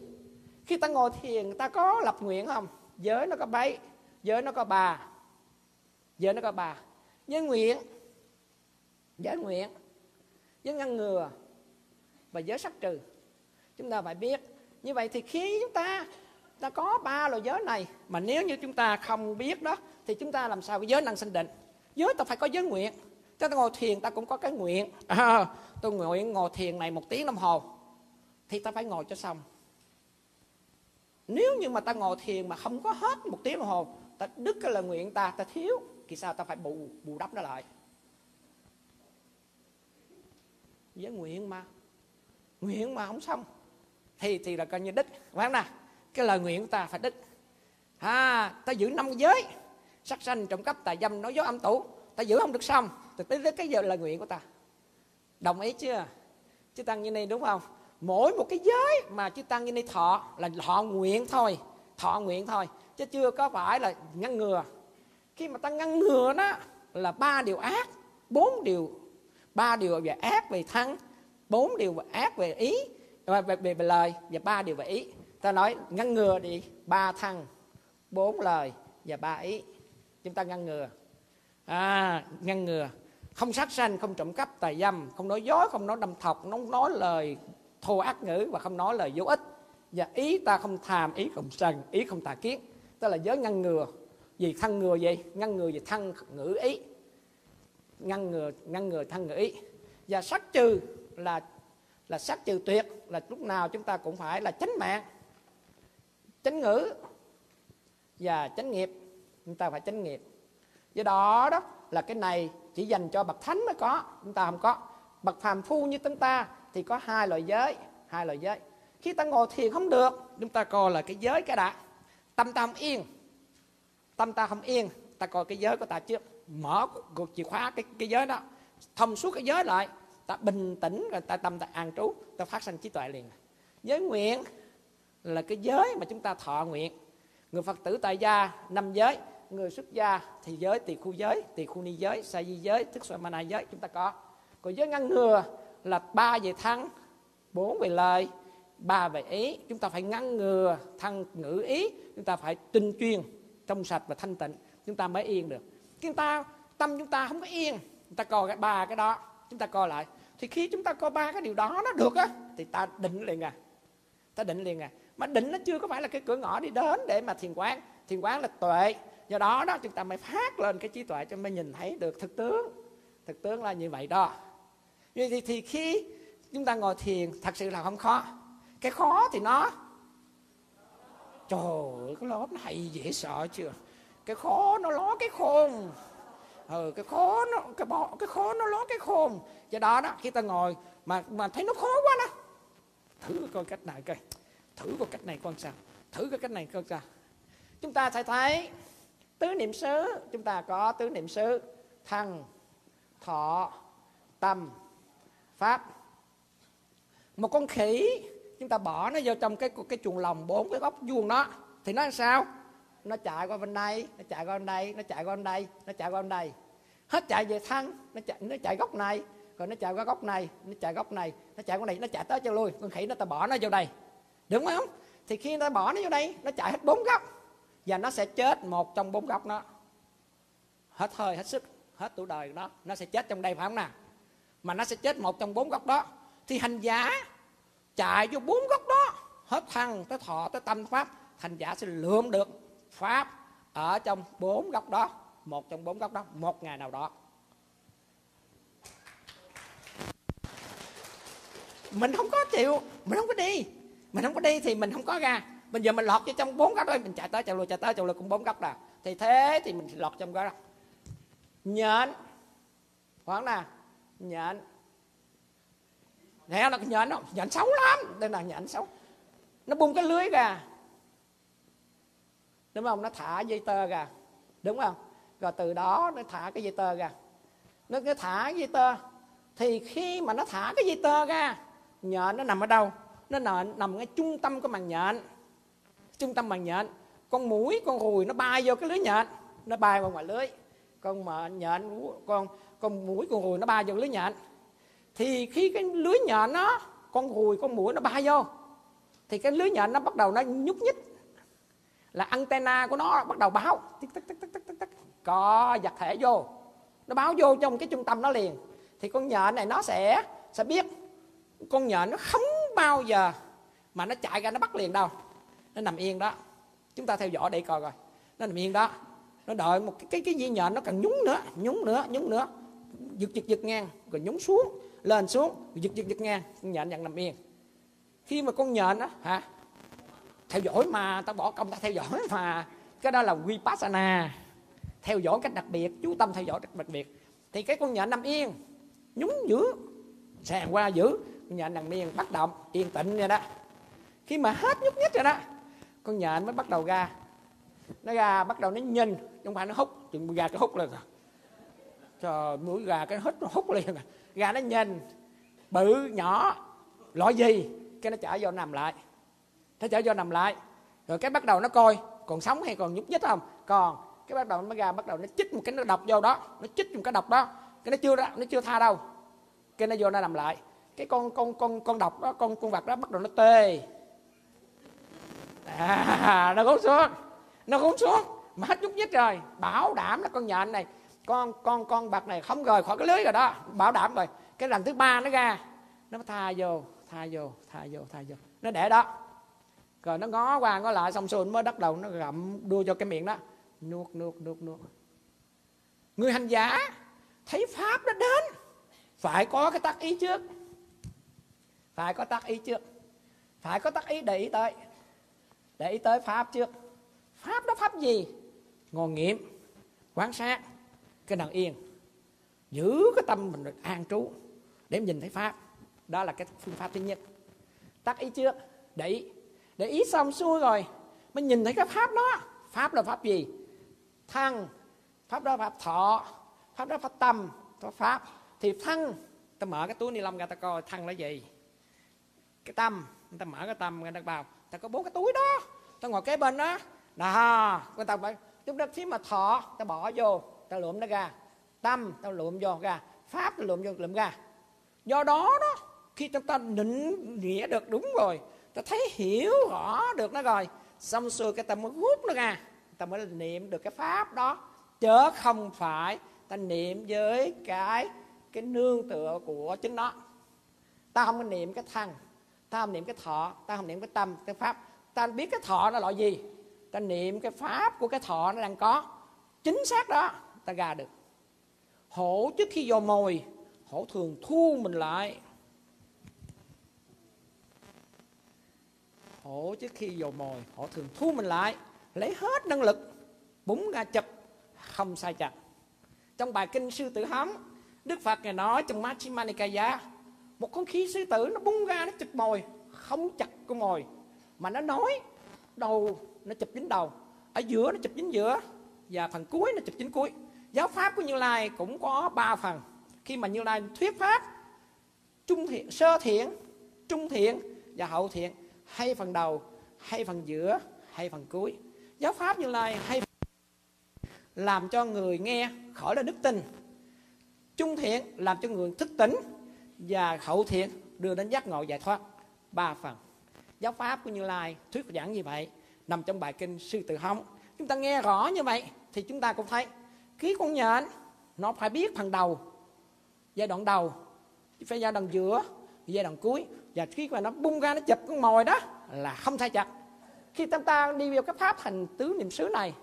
Khi ta ngồi thiền ta có lập nguyện không? Giới nó có bấy giới nó có ba. Giới nó có ba. Giới nguyện. Giới nguyện. Giới ngăn ngừa. Và giới sắc trừ. Chúng ta phải biết. Như vậy thì khi chúng ta ta có ba loại giới này mà nếu như chúng ta không biết đó thì chúng ta làm sao cái giới năng sinh định? Giới ta phải có giới nguyện. Ta ngồi thiền ta cũng có cái nguyện. À, tôi nguyện ngồi thiền này một tiếng đồng hồ thì ta phải ngồi cho xong. Nếu như mà ta ngồi thiền mà không có hết một tiếng đồng hồ ta đứt cái lời nguyện ta ta thiếu. Thì sao? Ta phải bù bù đắp nó lại. Giới nguyện mà. Nguyện mà không xong. Thì thì là coi như đích phải không nào cái lời nguyện của ta phải đích à ta giữ năm giới. Sắc sanh trộm cắp, tà dâm, nói dối âm tủ ta giữ không được xong. Thì tới cái giờ lời nguyện của ta. Đồng ý chưa? Chứ tăng như này đúng không? Mỗi một cái giới mà chư tăng như này thọ là thọ nguyện thôi. Thọ nguyện thôi chứ chưa có phải là ngăn ngừa. Khi mà ta ngăn ngừa đó là ba điều ác bốn điều ba điều về ác về thân bốn điều về ác về ý về, về, về, về lời và ba điều về ý. Ta nói ngăn ngừa đi ba thân bốn lời và ba ý. Chúng ta ngăn ngừa. À, ngăn ngừa. Không sát sanh không trộm cắp tài dâm không nói dối không nói đâm thọc không nói lời thô ác ngữ và không nói lời vô ích. Và ý ta không tham ý không sân ý không tà kiến tức là giới ngăn ngừa. Gì thân ngừa gì ngăn ngừa gì thân ngữ ý. Ngăn ngừa ngăn ngừa thân ngữ ý. Và sát trừ là là sát trừ tuyệt, là lúc nào chúng ta cũng phải là tránh mạng. Tránh ngữ và tránh nghiệp, chúng ta phải tránh nghiệp. Do đó đó là cái này chỉ dành cho bậc thánh mới có, chúng ta không có. Bậc phàm phu như chúng ta thì có hai loại giới, hai loại giới. Khi ta ngồi thiền không được, chúng ta coi là cái giới cái đã tâm ta không yên. Tâm ta không yên, ta coi cái giới của ta trước. Mở cuộc chìa khóa cái cái giới đó. Thông suốt cái giới lại, ta bình tĩnh rồi ta tâm ta an trú, ta phát sanh trí tuệ liền. Giới nguyện là cái giới mà chúng ta thọ nguyện. Người phật tử tại gia, năm giới. Người xuất gia thì giới, tỳ khu giới, tỳ khu ni giới, sa di giới, thức xoa mana giới, chúng ta có. Còn giới ngăn ngừa là ba về thân bốn về lời ba về ý chúng ta phải ngăn ngừa thân ngữ ý chúng ta phải tinh chuyên trong sạch và thanh tịnh chúng ta mới yên được. Chúng ta tâm chúng ta không có yên chúng ta coi ba cái đó chúng ta coi lại. Thì khi chúng ta coi ba cái điều đó nó được á thì ta định liền à. Ta định liền à. Mà định nó chưa có phải là cái cửa ngõ đi đến để mà thiền quán. Thiền quán là tuệ. Do đó đó chúng ta mới phát lên cái trí tuệ cho mới nhìn thấy được thực tướng. Thực tướng là như vậy đó. Vậy thì, thì khi chúng ta ngồi thiền thật sự là không khó cái khó thì nó. Trời ơi cái lớp này dễ sợ chưa? Cái khó nó ló cái khôn. Ừ, cái khó nó cái bỏ cái khó nó ló cái khôn. Do đó đó khi ta ngồi mà mà thấy nó khó quá đó. Thử coi cách này coi. Thử coi cách này con sao? Thử coi cách này con sao? Chúng ta sẽ thấy tứ niệm xứ. Chúng ta có tứ niệm xứ. Thân thọ tâm pháp. Một con khỉ chúng ta bỏ nó vô trong cái cái chuồng lồng bốn cái góc vuông đó. Thì nó làm sao? Nó chạy qua bên đây, nó chạy qua bên đây, nó chạy qua bên đây, nó chạy qua bên đây. Hết chạy về thân, nó chạy nó chạy góc này, rồi nó chạy qua góc này, nó chạy góc này, nó chạy qua này, nó chạy tới cho lui. Con khỉ nó ta bỏ nó vô đây. Đúng không? Thì khi nó bỏ nó vô đây, nó chạy hết bốn góc. Và nó sẽ chết một trong bốn góc đó. Hết hơi, hết sức, hết tuổi đời đó nó sẽ chết trong đây phải không nào? Mà nó sẽ chết một trong bốn góc đó. Thì hành giả chạy vô bốn góc đó, hết thân tới thọ tới tâm pháp, thành giả sẽ lượm được pháp ở trong bốn góc đó, một trong bốn góc đó, một ngày nào đó. Mình không có chịu, mình không có đi, mình không có đi thì mình không có ra. Bây giờ mình lọt vô trong bốn góc đó, mình chạy tới, chạy lùi chạy tới, chạy lùi cũng bốn góc là thì thế thì mình lọt trong đó. Nhện khoảng nào? Nhện nè là cái nhện nó nhện xấu lắm. Đây là nhện xấu. Nó bung cái lưới ra. Đúng không? Nó thả dây tơ ra. Đúng không? Rồi từ đó nó thả cái dây tơ ra. Nó cứ thả dây tơ. Thì khi mà nó thả cái dây tơ ra nhện nó nằm ở đâu? Nó nằm, nằm ngay trung tâm của màng nhện. Trung tâm màng nhện. Con mũi con ruồi nó bay vô cái lưới nhện. Nó bay vào ngoài lưới. Con mà nhện con con mũi con ruồi nó bay vô lưới nhện thì khi cái lưới nhện nó con ruồi con mũi nó bay vô thì cái lưới nhện nó bắt đầu nó nhúc nhích. Là antenna của nó bắt đầu báo tích tích tích tích tích tích có vật thể vô. Nó báo vô trong cái trung tâm nó liền. Thì con nhện này nó sẽ sẽ biết con nhện nó không bao giờ mà nó chạy ra nó bắt liền đâu. Nó nằm yên đó. Chúng ta theo dõi để coi coi. Nó nằm yên đó. Nó đợi một cái cái, cái viên nhện nó cần nhúng nữa nhúng nữa nhúng nữa. Giật giật giật ngang rồi nhúng xuống lên xuống, giật giật giật ngang con nhện nhận nằm yên. Khi mà con nhện đó hả? Theo dõi mà ta bỏ công ta theo dõi mà. Cái đó là vipassana. Theo dõi cách đặc biệt, chú tâm theo dõi cách đặc biệt. Thì cái con nhện nằm yên, nhúng giữ sàn qua giữ, con nhện nằm yên, bắt động, yên tĩnh vậy đó. Khi mà hết nhúc nhích rồi đó, con nhện mới bắt đầu ra. Nó ra, bắt đầu nó nhìn không phải nó hút. Chừng ra cái hút lên rồi. Trời, mũi gà cái hết nó hút rồi gà nó nhìn bự nhỏ loại gì? Cái nó chở vô nằm lại. Nó chở vô nằm lại. Rồi cái bắt đầu nó coi còn sống hay còn nhúc nhích không? Còn cái bắt đầu nó ra bắt đầu nó chích một cái nó độc vô đó. Nó chích một cái độc đó. Cái nó chưa ra nó chưa tha đâu. Cái nó vô nó nằm lại. Cái con con con con độc đó con con vật đó bắt đầu nó tê. À, nó rút xuống. Nó rút xuống. Mà hết nhúc nhích rồi. Bảo đảm là con nhện này con con con bạc này không rời khỏi cái lưới rồi đó, bảo đảm rồi. Cái lần thứ ba nó ra, nó tha vô tha vô tha vô tha vô. Nó để đó. Rồi nó ngó qua ngó lại xong xuôi mới bắt đầu nó gặm đua cho cái miệng đó. Nuốt nuốt nuốt nuốt. Người hành giả thấy pháp nó đến. Phải có cái tác ý trước. Phải có tác ý trước. Phải có tác ý để ý tới. Để ý tới pháp trước. Pháp đó pháp gì? Ngồi nghiệm, quan sát cái nơi yên. Giữ cái tâm mình được an trú để nhìn thấy pháp. Đó là cái phương pháp thứ nhất. Tắt ý trước, để ý. Để ý xong xuôi rồi, mới nhìn thấy cái pháp đó. Pháp là pháp gì? Thăng pháp đó pháp thọ. Pháp đó pháp tâm. Có pháp. Thì thăng ta mở cái túi ni lông ra ta coi thăng là gì. Cái tâm, ta mở cái tâm ra ta vào ta có bốn cái túi đó. Ta ngồi kế bên đó. Đó, người ta phải chúng ta khi mà thọ, ta bỏ vô ta lượm nó ra. Tâm ta lượm vô ra. Pháp ta lượm vô lượm ra. Do đó đó, khi chúng ta định nghĩa được đúng rồi, ta thấy hiểu rõ được nó rồi, xong xuôi cái ta mới rút nó ra. Ta mới niệm được cái pháp đó. Chớ không phải ta niệm với cái cái nương tựa của chính nó. Ta không có niệm cái thân, ta không niệm cái thọ, ta không niệm cái tâm, cái pháp. Ta biết cái thọ nó loại gì. Ta niệm cái pháp của cái thọ nó đang có. Chính xác đó ta ra được. Hổ trước khi vào mồi hổ thường thu mình lại. Hổ trước khi vào mồi hổ thường thu mình lại lấy hết năng lực búng ra chụp không sai chặt. Trong bài kinh sư tử hám, đức phật ngài nói trong Majjhima Nikaya một con khí sư tử nó bung ra nó chụp mồi không chặt con mồi. Mà nó nói đầu nó chụp dính đầu ở giữa nó chụp dính giữa và phần cuối nó chụp dính cuối giáo pháp của như lai cũng có ba phần. Khi mà như lai thuyết pháp, trung thiện, sơ thiện, trung thiện và hậu thiện, hay phần đầu, hay phần giữa, hay phần cuối. Giáo pháp như lai hay làm cho người nghe khỏi là đức tin. Trung thiện làm cho người thức tỉnh và hậu thiện đưa đến giác ngộ giải thoát. Ba phần. Giáo pháp của như lai thuyết giảng như vậy, nằm trong bài kinh sư tử hống. Chúng ta nghe rõ như vậy thì chúng ta cũng thấy khí con nhện nó phải biết phần đầu. Giai đoạn đầu phải giai đoạn giữa, giai đoạn cuối. Và khi mà nó bung ra, nó chụp con mồi đó, là không sai chặt. Khi chúng ta đi vào cái pháp thành tứ niệm xứ này,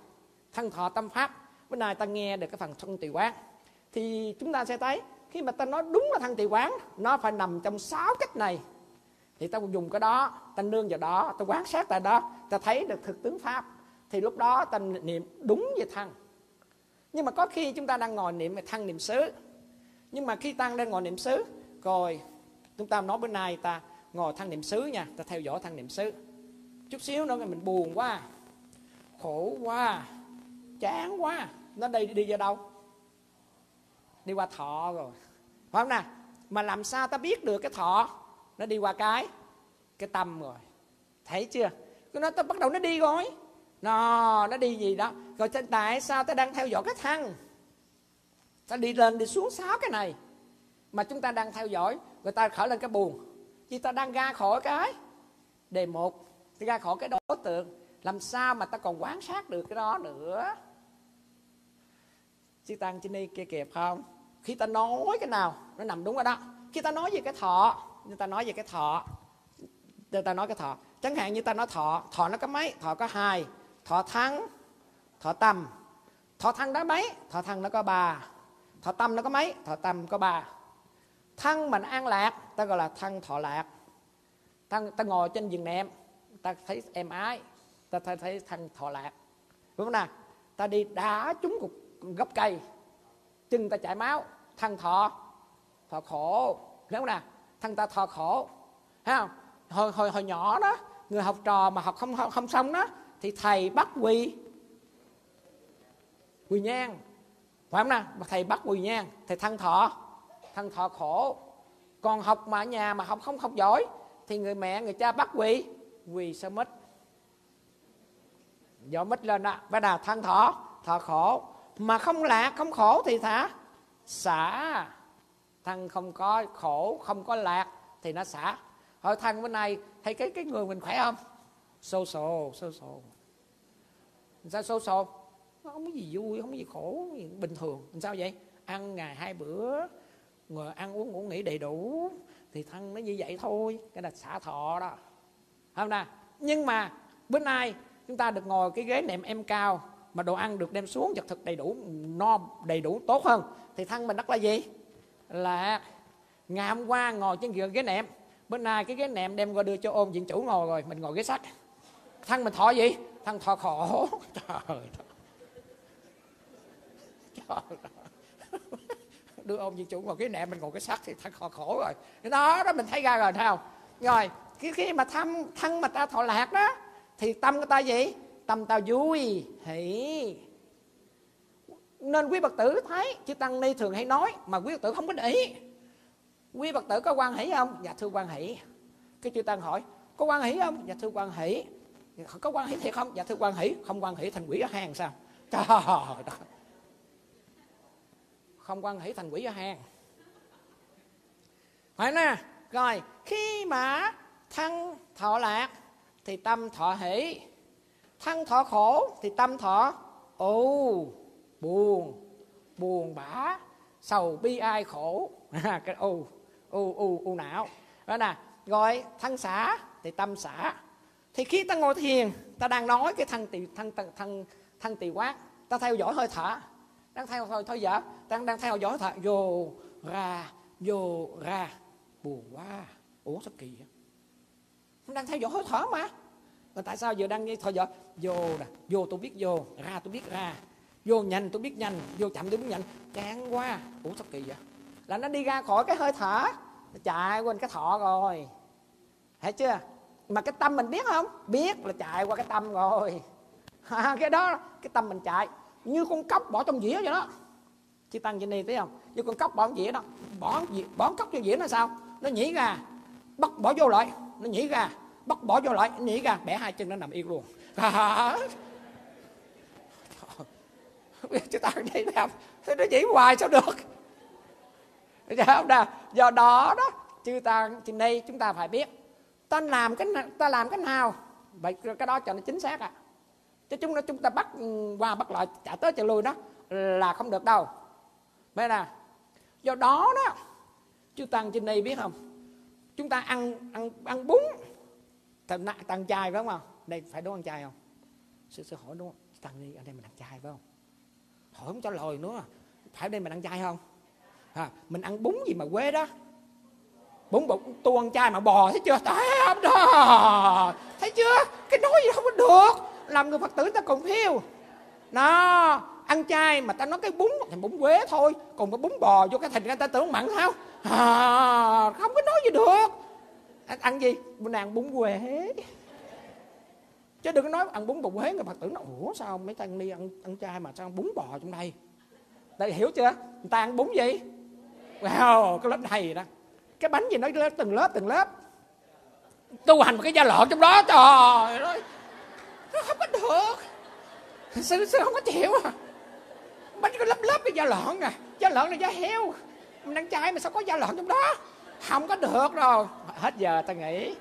thân thọ tâm pháp, bữa nay ta nghe được cái phần thân tùy quán. Thì chúng ta sẽ thấy, khi mà ta nói đúng là thân tùy quán, nó phải nằm trong sáu cách này. Thì ta dùng cái đó, ta nương vào đó, ta quan sát tại đó, ta thấy được thực tướng pháp. Thì lúc đó ta niệm đúng về thân nhưng mà có khi chúng ta đang ngồi niệm về thân niệm xứ. Nhưng mà khi tăng lên ngồi niệm xứ, rồi chúng ta nói bữa nay ta ngồi thăng niệm xứ nha, ta theo dõi thăng niệm xứ. Chút xíu nữa mình buồn quá, khổ quá, chán quá. Nó đi đi ra đâu? Đi qua thọ rồi. Phải không nè mà làm sao ta biết được cái thọ? Nó đi qua cái cái tâm rồi. Thấy chưa? Nó ta bắt đầu nó đi rồi nó nó đi gì đó. Rồi tại sao? Ta đang theo dõi cái thăng ta đi lên đi xuống sáu cái này. Mà chúng ta đang theo dõi, người ta khởi lên cái buồn. Vì ta đang ra khỏi cái đề một ra khỏi cái đối tượng. Làm sao mà ta còn quan sát được cái đó nữa? Chứ tăng trên đi kia kịp không? Khi ta nói cái nào, nó nằm đúng ở đó. Khi ta nói về cái thọ, như ta nói về cái thọ. Người ta nói cái thọ. Chẳng hạn như ta nói thọ thọ nó có mấy? Thọ có hai thọ thắng thọ tâm. Thọ thăng đó mấy? Thọ thăng nó có ba. Thọ tâm nó có mấy? Thọ tâm có ba. Thăng mình an lạc ta gọi là thăng thọ lạc. Thăng ta ngồi trên giường nệm ta thấy em ái ta thấy, thấy thăng thọ lạc. Đúng không nào? Ta đi đá trúng cục gốc cây chân ta chảy máu thăng thọ thọ khổ. Đúng không nào? Thăng ta thọ khổ. Thấy không? Hồi hồi hồi nhỏ đó người học trò mà học không không, không xong đó thì thầy bắt quỳ. Quỳ nhang. Phải không nào? Thầy bắt quỳ nhang, thầy thăng thọ thăng thọ khổ. Còn học mà ở nhà mà học không học giỏi, thì người mẹ, người cha bắt quỳ. Quỳ sao mất. Dỗ mất lên đó. Bắt đầu thăng thọ thọ khổ. Mà không lạc không khổ thì thả xả. Thăng không có khổ, không có lạc thì nó xả. Hỏi thăng bữa nay, thấy cái cái người mình khỏe không? Sâu xồ sâu xồ sao sâu xồ không có gì vui, không có gì khổ bình thường. Sao vậy? Ăn ngày hai bữa, ngồi ăn uống ngủ nghỉ đầy đủ, thì thân nó như vậy thôi. Cái là xả thọ đó. Không nè nhưng mà bữa nay chúng ta được ngồi cái ghế nệm em cao, mà đồ ăn được đem xuống, vật thực đầy đủ, no, đầy đủ tốt hơn, thì thân mình đắc là gì? Là ngày hôm qua ngồi trên ghế nệm, bữa nay cái ghế nệm đem qua đưa cho ôm diện chủ ngồi rồi, mình ngồi ghế sắt thân mình thọ gì? Thân thọ khổ. Trời ơi trời đưa ông di chủ vào cái nệm mình ngồi cái sắt thì thật khổ, khổ rồi. Cái đó đó mình thấy ra rồi thấy không? Rồi khi khi mà thăm thân mà ta thọ lạc đó thì tâm của ta gì? Tâm ta vui hỷ. Nên quý bậc tử thấy chứ tăng ni thường hay nói mà quý bậc tử không có để ý. Quý bậc tử có quan hỷ không? Dạ thưa quan hỷ. Cái chư tăng hỏi có quan hỷ không? Dạ thưa quan hỷ có quan hỷ thiệt không? Dạ thưa quan hỷ. Không quan hỷ, thành quỷ ở hang sao? Trời đất. Không quan hỷ, thành quỷ ở hang. Phải nè. Rồi, khi mà thân thọ lạc, thì tâm thọ hỷ. Thân thọ khổ, thì tâm thọ ồ buồn. Buồn bã, sầu bi ai khổ. Cái u u u u não. Đó nè. Rồi, thân xả, thì tâm xả thì khi ta ngồi thiền ta đang nói cái thân tỳ thân thân thân, thân tỳ quát. Ta theo dõi hơi thở. Đang theo thôi thôi dở, đang đang theo dõi thở. Vô ra vô ra. Buồn quá. Ủa sao kỳ vậy? Đang theo dõi hơi thở mà. Mà tại sao giờ đang nghe thôi dở? Vô nè. Vô tôi biết vô. Ra tôi biết ra. Vô nhanh tôi biết nhanh. Vô chậm tôi biết nhanh. Chán quá. Ủa sao kỳ vậy? Là nó đi ra khỏi cái hơi thở. Nó chạy quên cái thọ rồi. Thấy chưa? Mà cái tâm mình biết không? Biết là chạy qua cái tâm rồi. Cái đó, cái tâm mình chạy. Như con cóc bỏ trong dĩa vậy đó. Chị tăng trên đây thấy không? Như con cóc bỏ trong dĩa đó. Bỏ bỏ cóc trong dĩa nó sao? Nó nhảy ra, bắt bỏ vô lại. Nó nhảy ra, bắt bỏ vô lại. Nó nhảy ra, bẻ hai chân nó nằm yên luôn. Chị tăng đây thấy không? Thế nó nhảy hoài sao được? Không do đó đó chư tăng trên đây chúng ta phải biết ta làm cái ta làm cái nào? Vậy cái đó cho nó chính xác à. Chứ chúng nó chúng ta bắt ừ, qua bắt lại trả tới trả lui đó là không được đâu. Vậy nè. Do đó đó chú tăng trên đây biết không? Chúng ta ăn ăn ăn bún. Thằng tăng chai phải không đây phải đúng ăn chai không? Sư sư hỏi đúng không? Tăng đi ở đây mình ăn chai phải không? Hỏi không cho lời nữa. Phải đây mình ăn chai không? À, mình ăn bún gì mà quê đó? Bún bụng tu ăn chay mà bò thấy chưa? Thấy không đó. Thấy chưa? Cái nói gì không có được. Làm người phật tử ta còn phiêu. Nó ăn chay mà ta nói cái bún thì bún quế thôi. Còn cái bún bò vô cái thịt người ta tưởng mặn sao? À, không có nói gì được. Ăn, ăn gì? Bữa nay ăn bún quế. Chứ đừng có nói ăn bún bò quế người phật tử nó ủa sao mấy thằng ni ăn ăn chay mà sao ăn bún bò trong đây? Đây hiểu chưa? Người ta ăn bún gì? Wow cái lớp này đó cái bánh gì nó từng lớp từng lớp. Tu hành một cái da lợn trong đó trời ơi. Nó không có được. Sư sư không có chịu à. Bánh có lớp lớp cái da lợn à. Da lợn là da heo. Mình ăn chay mà sao có da lợn trong đó? Không có được rồi. Hết giờ ta nghĩ